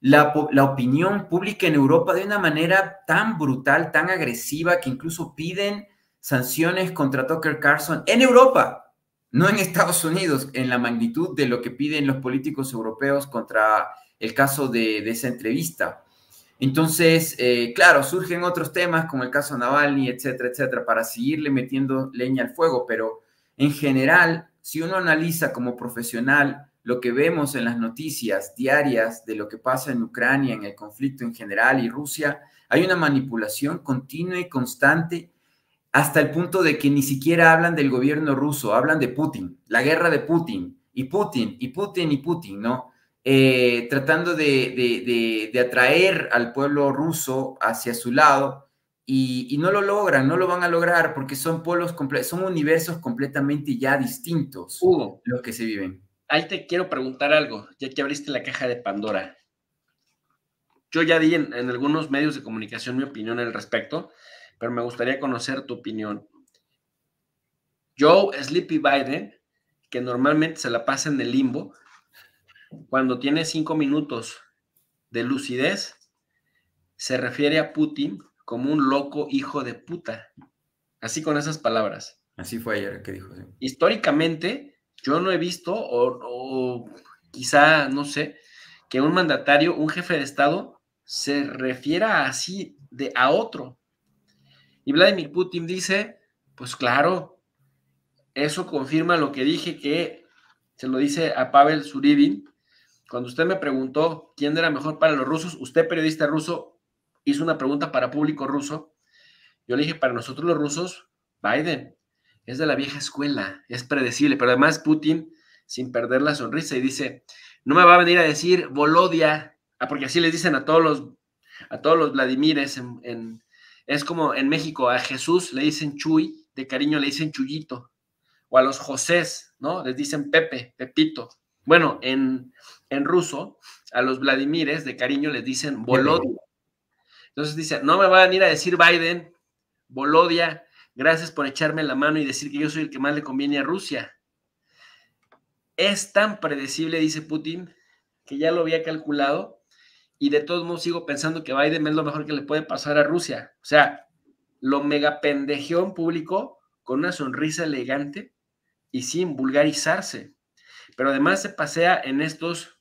la, opinión pública en Europa de una manera tan brutal, tan agresiva, que incluso piden sanciones contra Tucker Carlson en Europa, no en Estados Unidos, en la magnitud de lo que piden los políticos europeos contra el caso de, esa entrevista. Entonces, eh, claro, surgen otros temas como el caso Navalny, etcétera, etcétera, para seguirle metiendo leña al fuego, pero en general, si uno analiza como profesional lo que vemos en las noticias diarias de lo que pasa en Ucrania, en el conflicto en general y Rusia, hay una manipulación continua y constante hasta el punto de que ni siquiera hablan del gobierno ruso, hablan de Putin, la guerra de Putin, y Putin, y Putin, y Putin, ¿no? Eh, tratando de, de atraer al pueblo ruso hacia su lado y, no lo logran, no lo van a lograr porque son polos son universos completamente ya distintos Hugo, los que se viven. Ahí te quiero preguntar algo, ya que abriste la caja de Pandora. Yo ya di en, en algunos medios de comunicación mi opinión al respecto, pero me gustaría conocer tu opinión. Joe Sleepy Biden, que normalmente se la pasa en el limbo, cuando tiene cinco minutos de lucidez, se refiere a Putin como un loco hijo de puta. Así con esas palabras. Así fue ayer que dijo. Históricamente, yo no he visto, o, quizá, no sé, que un mandatario, un jefe de Estado, se refiera así de, a otro. Y Vladimir Putin dice, pues claro, eso confirma lo que dije que se lo dice a Pavel Surivin. Cuando usted me preguntó quién era mejor para los rusos, usted periodista ruso, hizo una pregunta para público ruso. Yo le dije, para nosotros los rusos, Biden es de la vieja escuela, es predecible, pero además Putin, sin perder la sonrisa, y dice, no me va a venir a decir Volodia, ah, porque así les dicen a todos los, a todos los Vladimires, en, es como en México, a Jesús le dicen Chuy, de cariño le dicen Chuyito, o a los Josés, ¿no? Les dicen Pepe, Pepito. Bueno, en, en ruso, a los Vladimires de cariño les dicen Volodia. Entonces dice, no me van a venir a decir Biden, Volodia, gracias por echarme la mano y decir que yo soy el que más le conviene a Rusia. Es tan predecible, dice Putin, que ya lo había calculado y de todos modos sigo pensando que Biden es lo mejor que le puede pasar a Rusia. O sea, lo mega pendejeó en público con una sonrisa elegante y sin vulgarizarse. Pero además se pasea en estos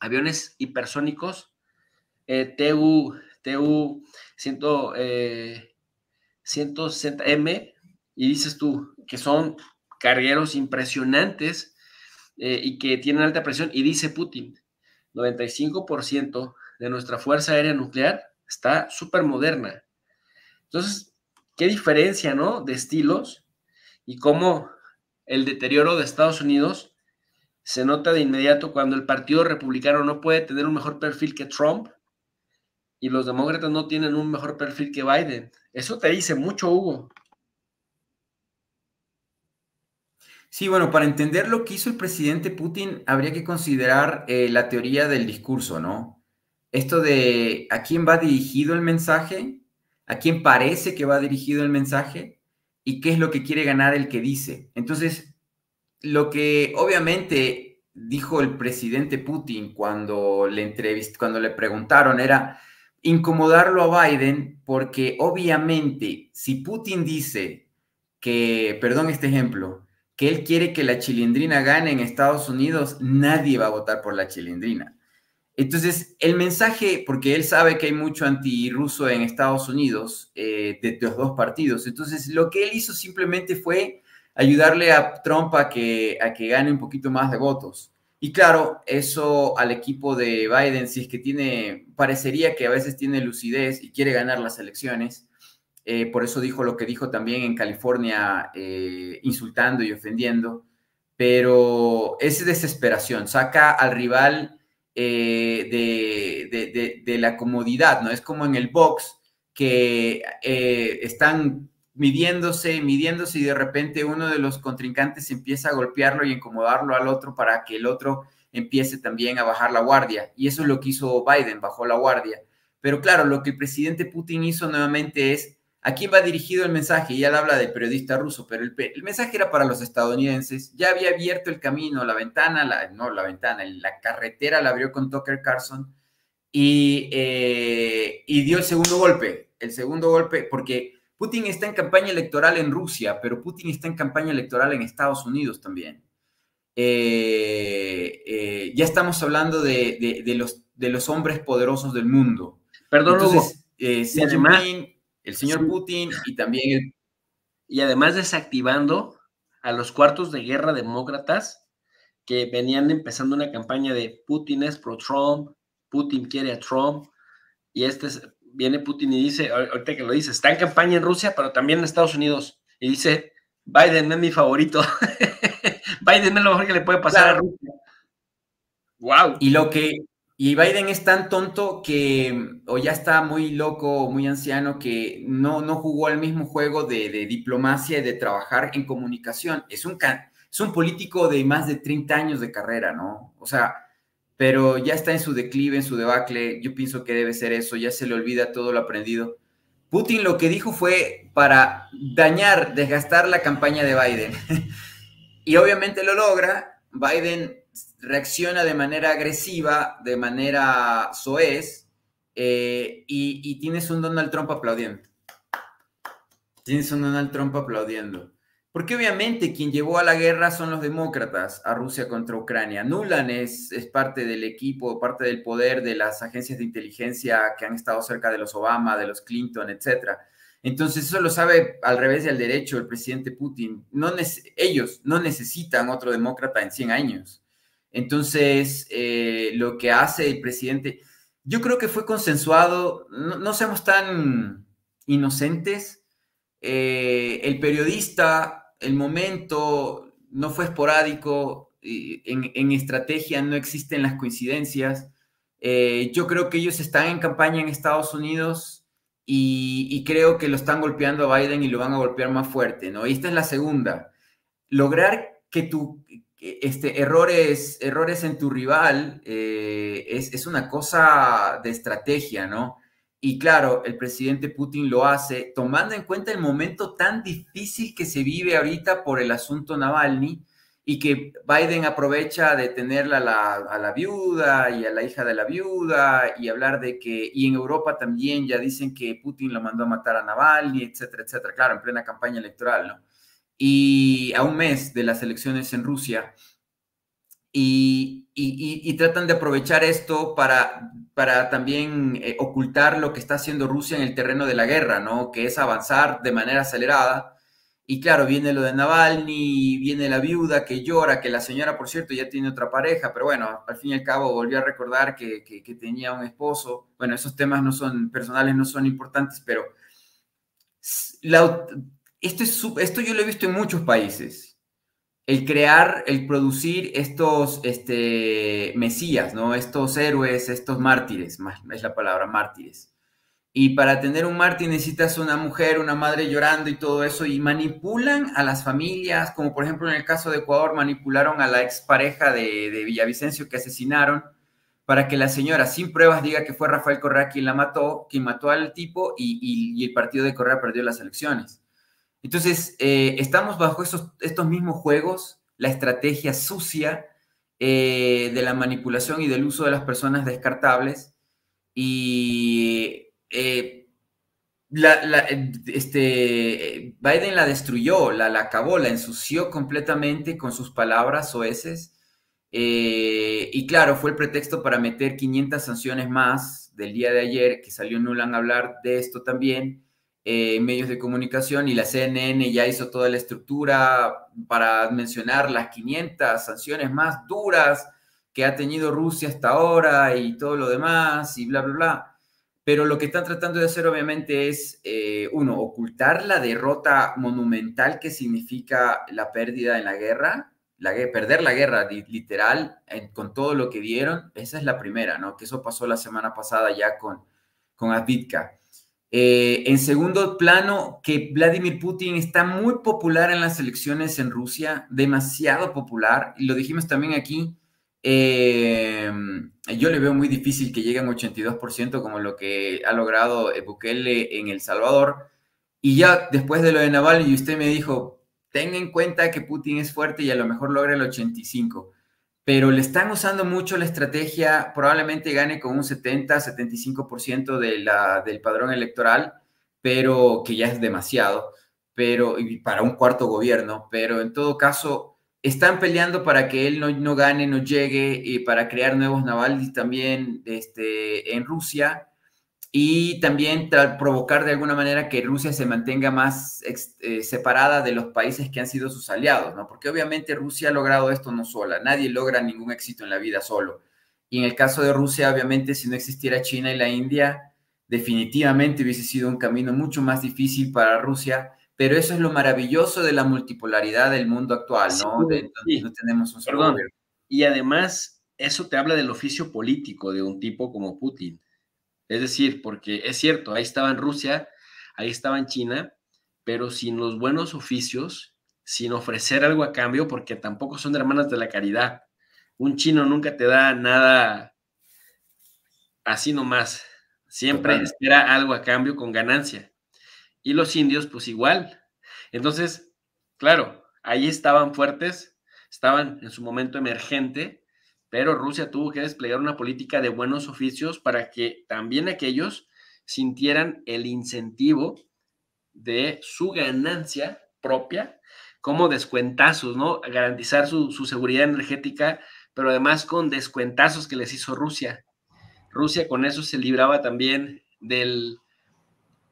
aviones hipersónicos eh, TU, TU 160M y dices tú que son cargueros impresionantes eh, y que tienen alta presión y dice Putin, 95% de nuestra Fuerza Aérea Nuclear está súper moderna. Entonces, qué diferencia, ¿no? De estilos y cómo el deterioro de Estados Unidos se nota de inmediato cuando el Partido Republicano no puede tener un mejor perfil que Trump y los demócratas no tienen un mejor perfil que Biden. Eso te dice mucho, Hugo. Sí, bueno, para entender lo que hizo el presidente Putin, habría que considerar eh, la teoría del discurso, ¿no? Esto de a quién va dirigido el mensaje, a quién parece que va dirigido el mensaje y qué es lo que quiere ganar el que dice. Entonces, lo que obviamente dijo el presidente Putin cuando le cuando le preguntaron era incomodarlo a Biden porque obviamente si Putin dice que, perdón este ejemplo, que él quiere que la chilindrina gane en Estados Unidos, nadie va a votar por la chilindrina. Entonces, el mensaje, porque él sabe que hay mucho antirruso en Estados Unidos, eh, de, los dos partidos, entonces lo que él hizo simplemente fue ayudarle a Trump a que, a que gane un poquito más de votos. Y claro, eso al equipo de Biden, si es que tiene, parecería que a veces tiene lucidez y quiere ganar las elecciones, eh, por eso dijo lo que dijo también en California, eh, insultando y ofendiendo, pero es desesperación, saca al rival eh, de, de, la comodidad, ¿no? Es como en el box que están midiéndose, midiéndose y de repente uno de los contrincantes empieza a golpearlo y incomodarlo al otro para que el otro empiece también a bajar la guardia. Y eso es lo que hizo Biden, bajó la guardia. Pero claro, lo que el presidente Putin hizo nuevamente es ¿A quién va dirigido el mensaje? Y él habla del periodista ruso, pero el, mensaje era para los estadounidenses. Ya había abierto el camino, la ventana, la, no la ventana, la carretera la abrió con Tucker Carlson y, eh, y dio el segundo golpe. El segundo golpe, porque Putin está en campaña electoral en Rusia, pero Putin está en campaña electoral en Estados Unidos también. Eh, eh, ya estamos hablando de, los, de los hombres poderosos del mundo. Perdón, Entonces, Xi el señor Putin y también el... Y además desactivando a los cuartos de guerra demócratas que venían empezando una campaña de Putin es pro-Trump, Putin quiere a Trump, y este viene Putin y dice, ahorita que lo dice, está en campaña en Rusia, pero también en Estados Unidos, y dice, Biden es mi favorito, Biden es lo mejor que le puede pasar a Rusia. Wow. Y lo que, y Biden es tan tonto que, o ya está muy loco, muy anciano, que no, no jugó al mismo juego de, diplomacia y de trabajar en comunicación. Es un, es un político de más de 30 años de carrera, ¿no? O sea, pero ya está en su declive, en su debacle. Yo pienso que debe ser eso, ya se le olvida todo lo aprendido. Putin lo que dijo fue para dañar, desgastar la campaña de Biden. y obviamente lo logra. Biden reacciona de manera agresiva, de manera soez, eh, y, tienes un Donald Trump aplaudiendo. Tienes un Donald Trump aplaudiendo. Porque obviamente quien llevó a la guerra son los demócratas a Rusia contra Ucrania. Nuland es, es parte del equipo, parte del poder de las agencias de inteligencia que han estado cerca de los Obama, de los Clinton, etc. Entonces eso lo sabe al revés y al derecho el presidente Putin. No ellos no necesitan otro demócrata en 100 años. Entonces, eh, lo que hace el presidente, yo creo que fue consensuado, no, seamos tan inocentes. Eh, el periodista, el momento no fue esporádico, en, estrategia no existen las coincidencias. Eh, yo creo que ellos están en campaña en Estados Unidos y, creo que lo están golpeando a Biden y lo van a golpear más fuerte, ¿no? Y esta es la segunda. lograr que tu este, errores, errores en tu rival eh, es, es, una cosa de estrategia, ¿no? Y claro, el presidente Putin lo hace tomando en cuenta el momento tan difícil que se vive ahorita por el asunto Navalny y que Biden aprovecha de tenerla la, a la, viuda y a la hija de la viuda y hablar de que, y en Europa también ya dicen que Putin lo mandó a matar a Navalny, etcétera, etcétera, claro, en plena campaña electoral, ¿no? Y a un mes de las elecciones en Rusia, y, y, y, tratan de aprovechar esto para, para también eh, ocultar lo que está haciendo Rusia en el terreno de la guerra, ¿no? Que es avanzar de manera acelerada y claro, viene lo de Navalny, viene la viuda que llora, que la señora, por cierto, ya tiene otra pareja, pero bueno, al fin y al cabo volvió a recordar que, tenía un esposo. Bueno, esos temas no son personales, no son importantes, pero esto, es, esto yo lo he visto en muchos países. El crear, el producir estos este, mesías, ¿no? Estos héroes, estos mártires, es la palabra, mártires y para tener un Martín necesitas una mujer, una madre llorando y todo eso, y manipulan a las familias, como por ejemplo en el caso de Ecuador, manipularon a la expareja de, de Villavicencio que asesinaron, para que la señora sin pruebas diga que fue Rafael Correa quien la mató, quien mató al tipo, y, el partido de Correa perdió las elecciones. Entonces, eh, estamos bajo esos, estos mismos juegos, la estrategia sucia eh, de la manipulación y del uso de las personas descartables, y eh, este, Biden la destruyó, la, la, acabó, la ensució completamente con sus palabras soeces. Eh, y claro, fue el pretexto para meter 500 sanciones más del día de ayer, que salió Nulan a hablar de esto también, eh, medios de comunicación, y la CNN ya hizo toda la estructura para mencionar las 500 sanciones más duras que ha tenido Rusia hasta ahora y todo lo demás, y bla, bla, bla pero lo que están tratando de hacer obviamente es, eh, uno, ocultar la derrota monumental que significa la pérdida en la guerra, la, perder la guerra literal con todo lo que dieron, esa es la primera, ¿no? Que eso pasó la semana pasada ya con, con Advitka. Eh, en segundo plano, que Vladimir Putin está muy popular en las elecciones en Rusia, demasiado popular, y lo dijimos también aquí, eh, yo le veo muy difícil que llegue a un 82% como lo que ha logrado Bukele en El Salvador. Y ya después de lo de Navalny, usted me dijo, tenga en cuenta que Putin es fuerte y a lo mejor logra el 85%. Pero le están usando mucho la estrategia, probablemente gane con un 70-75% de la, del padrón electoral, pero que ya es demasiado, pero para un cuarto gobierno, pero en todo caso están peleando para que él no, gane, no llegue, y para crear nuevos navales también este, en Rusia y también provocar de alguna manera que Rusia se mantenga más eh, separada de los países que han sido sus aliados, ¿no? Porque obviamente Rusia ha logrado esto no sola, nadie logra ningún éxito en la vida solo. Y en el caso de Rusia, obviamente, si no existiera China y la India, definitivamente hubiese sido un camino mucho más difícil para Rusia pero eso es lo maravilloso de la multipolaridad del mundo actual, ¿no? no tenemos un solo Perdón. Y además, eso te habla del oficio político de un tipo como Putin. Es decir, porque es cierto, ahí estaba en Rusia, ahí estaba en China, pero sin los buenos oficios, sin ofrecer algo a cambio, porque tampoco son hermanas de la caridad. Un chino nunca te da nada así nomás. Siempre espera algo a cambio con ganancia y los indios pues igual. Entonces, claro, ahí estaban fuertes, estaban en su momento emergente, pero Rusia tuvo que desplegar una política de buenos oficios para que también aquellos sintieran el incentivo de su ganancia propia como descuentazos, ¿no? Garantizar su, su, seguridad energética, pero además con descuentazos que les hizo Rusia. Rusia con eso se libraba también del,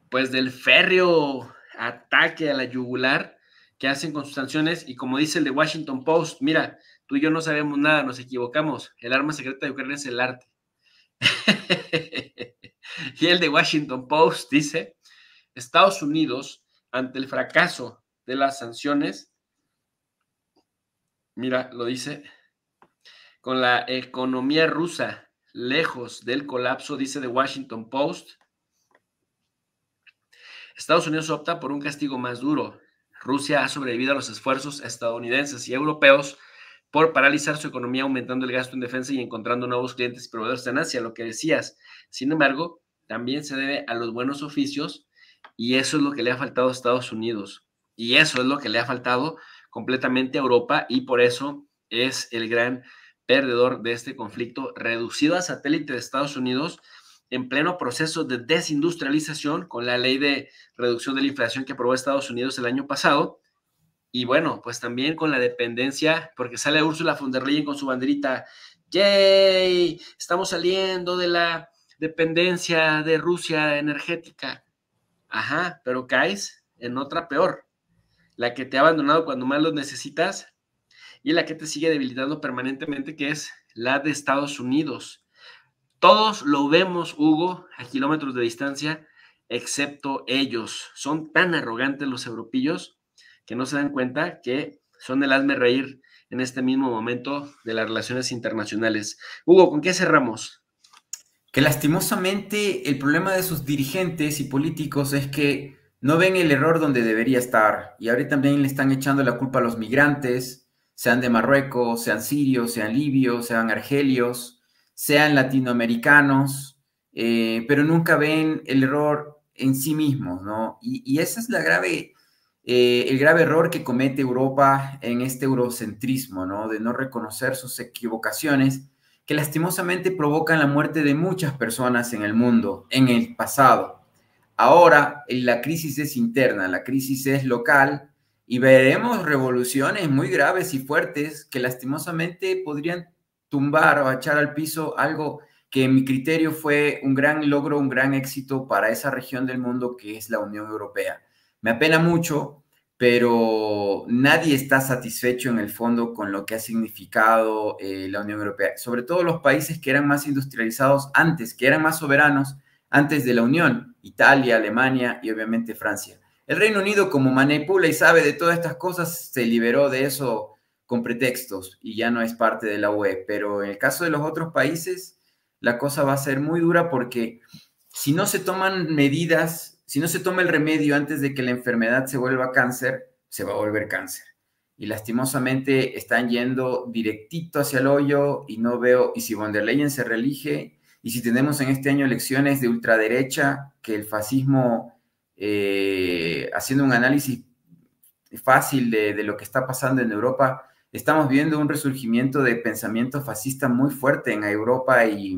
pues del férreo ataque a la yugular que hacen con sus sanciones y como dice el de Washington Post, mira, tú y yo no sabemos nada, nos equivocamos, el arma secreta de Ucrania es el arte. y el de Washington Post dice, Estados Unidos, ante el fracaso de las sanciones, mira, lo dice, con la economía rusa lejos del colapso, dice The Washington Post, Estados Unidos opta por un castigo más duro. Rusia ha sobrevivido a los esfuerzos estadounidenses y europeos por paralizar su economía, aumentando el gasto en defensa y encontrando nuevos clientes y proveedores en Asia, lo que decías. Sin embargo, también se debe a los buenos oficios y eso es lo que le ha faltado a Estados Unidos. Y eso es lo que le ha faltado completamente a Europa y por eso es el gran perdedor de este conflicto, reducido a satélite de Estados Unidos en pleno proceso de desindustrialización con la ley de reducción de la inflación que aprobó Estados Unidos el año pasado. Y bueno, pues también con la dependencia, porque sale Úrsula von der Leyen con su banderita, ¡yay! Estamos saliendo de la dependencia de Rusia energética. Ajá, pero caes en otra peor, la que te ha abandonado cuando más lo necesitas y la que te sigue debilitando permanentemente, que es la de Estados Unidos. Todos lo vemos, Hugo, a kilómetros de distancia, excepto ellos. Son tan arrogantes los europeos que no se dan cuenta que son el hazme reír en este mismo momento de las relaciones internacionales. Hugo, ¿con qué cerramos? Que lastimosamente el problema de sus dirigentes y políticos es que no ven el error donde debería estar. Y ahorita también le están echando la culpa a los migrantes, sean de Marruecos, sean sirios, sean libios, sean argelios, sean latinoamericanos, eh, pero nunca ven el error en sí mismos, ¿no? Y, y ese es la grave, eh, el grave error que comete Europa en este eurocentrismo, ¿no? De no reconocer sus equivocaciones, que lastimosamente provocan la muerte de muchas personas en el mundo, en el pasado. Ahora la crisis es interna, la crisis es local y veremos revoluciones muy graves y fuertes que lastimosamente podrían tumbar o echar al piso algo que en mi criterio fue un gran logro, un gran éxito para esa región del mundo que es la Unión Europea. Me apena mucho, pero nadie está satisfecho en el fondo con lo que ha significado eh, la Unión Europea, sobre todo los países que eran más industrializados antes, que eran más soberanos antes de la Unión, Italia, Alemania y obviamente Francia. El Reino Unido, como manipula y sabe de todas estas cosas, se liberó de eso con pretextos y ya no es parte de la UE. Pero en el caso de los otros países, la cosa va a ser muy dura porque si no se toman medidas, si no se toma el remedio antes de que la enfermedad se vuelva cáncer, se va a volver cáncer. Y lastimosamente están yendo directito hacia el hoyo y no veo, y si von der Leyen se reelige, y si tenemos en este año elecciones de ultraderecha, que el fascismo eh, haciendo un análisis fácil de, lo que está pasando en Europa, estamos viendo un resurgimiento de pensamiento fascista muy fuerte en Europa y,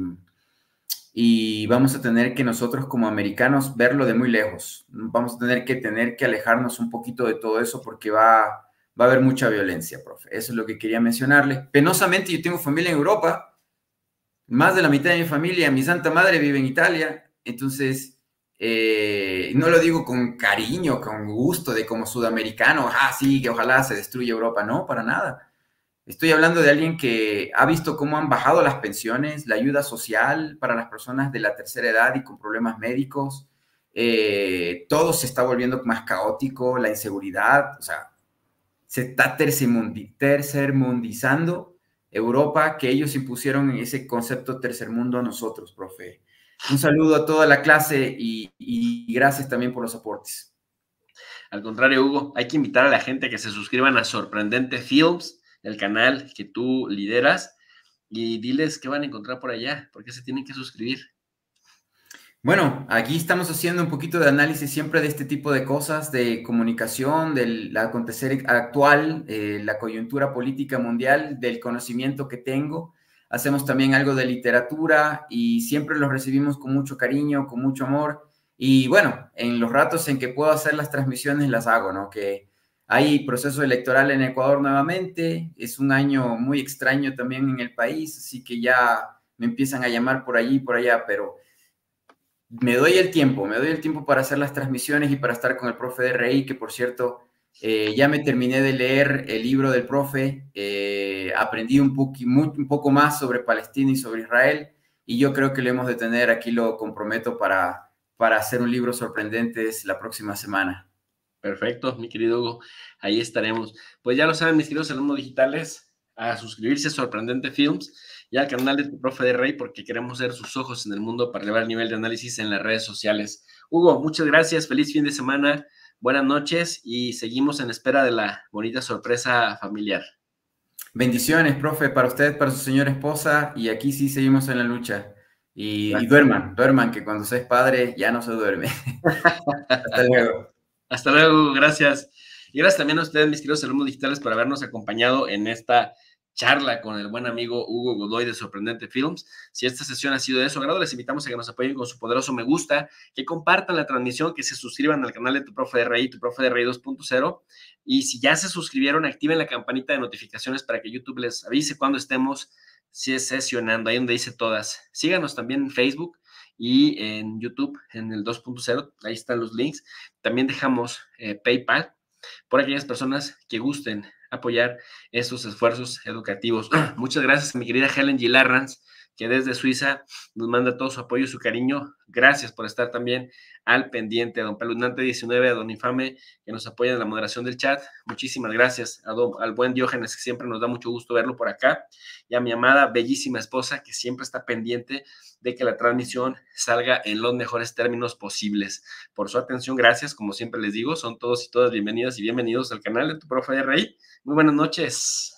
y vamos a tener que nosotros como americanos verlo de muy lejos. Vamos a tener que tener que alejarnos un poquito de todo eso porque va, va a haber mucha violencia, profe. Eso es lo que quería mencionarle. Penosamente yo tengo familia en Europa, más de la mitad de mi familia, mi santa madre vive en Italia, entonces eh, no lo digo con cariño, con gusto de como sudamericano, ah, sí, que ojalá se destruya Europa, no, para nada. Estoy hablando de alguien que ha visto cómo han bajado las pensiones, la ayuda social para las personas de la tercera edad y con problemas médicos. Eh, todo se está volviendo más caótico, la inseguridad, o sea, se está tercermundizando Europa, que ellos impusieron ese concepto tercer mundo a nosotros, profe. Un saludo a toda la clase y, gracias también por los aportes. Al contrario, Hugo, hay que invitar a la gente a que se suscriban a Sorprendente Films, el canal que tú lideras, y diles qué van a encontrar por allá, porque se tienen que suscribir. Bueno, aquí estamos haciendo un poquito de análisis siempre de este tipo de cosas, de comunicación, del acontecer actual, eh, la coyuntura política mundial, del conocimiento que tengo hacemos también algo de literatura y siempre los recibimos con mucho cariño, con mucho amor. Y bueno, en los ratos en que puedo hacer las transmisiones las hago, ¿no? Que hay proceso electoral en Ecuador nuevamente, es un año muy extraño también en el país, así que ya me empiezan a llamar por allí y por allá, pero me doy el tiempo, me doy el tiempo para hacer las transmisiones y para estar con el profe de Rey, que por cierto, eh, ya me terminé de leer el libro del profe, eh, aprendí un, un, poco más sobre Palestina y sobre Israel y yo creo que lo hemos de tener, aquí lo comprometo para, para hacer un libro sorprendente la próxima semana. Perfecto, mi querido Hugo, ahí estaremos. Pues ya lo saben, mis queridos alumnos digitales, a suscribirse a Sorprendente Films y al canal de tu profe de Rey porque queremos ser sus ojos en el mundo para elevar el nivel de análisis en las redes sociales. Hugo, muchas gracias, feliz fin de semana buenas noches y seguimos en espera de la bonita sorpresa familiar. Bendiciones, profe, para usted, para su señora esposa, y aquí sí seguimos en la lucha. Y, duerman, duerman, que cuando se es padre ya no se duerme. Hasta luego. Hasta luego, gracias. Y gracias también a ustedes, mis queridos alumnos digitales, por habernos acompañado en esta charla con el buen amigo Hugo Godoy de Sorprendente Films. Si esta sesión ha sido de su agrado, les invitamos a que nos apoyen con su poderoso me gusta, que compartan la transmisión, que se suscriban al canal de Tu Profe de Rey, Tu Profe de Rey 2.0. Y si ya se suscribieron, activen la campanita de notificaciones para que YouTube les avise cuando estemos sesionando, ahí donde dice todas. Síganos también en Facebook y en YouTube, en el 2.0, ahí están los links. También dejamos eh, PayPal por aquellas personas que gusten apoyar estos esfuerzos educativos. Muchas gracias a mi querida Helen Gilarrans, que desde Suiza nos manda todo su apoyo y su cariño. Gracias por estar también al pendiente. A don Pelunante 19, a don Infame, que nos apoya en la moderación del chat. Muchísimas gracias. A don, al buen Diógenes, que siempre nos da mucho gusto verlo por acá. Y a mi amada, bellísima esposa, que siempre está pendiente de que la transmisión salga en los mejores términos posibles. Por su atención, gracias. Como siempre les digo, son todos y todas bienvenidas y bienvenidos al canal de tu profe Rey. Muy buenas noches.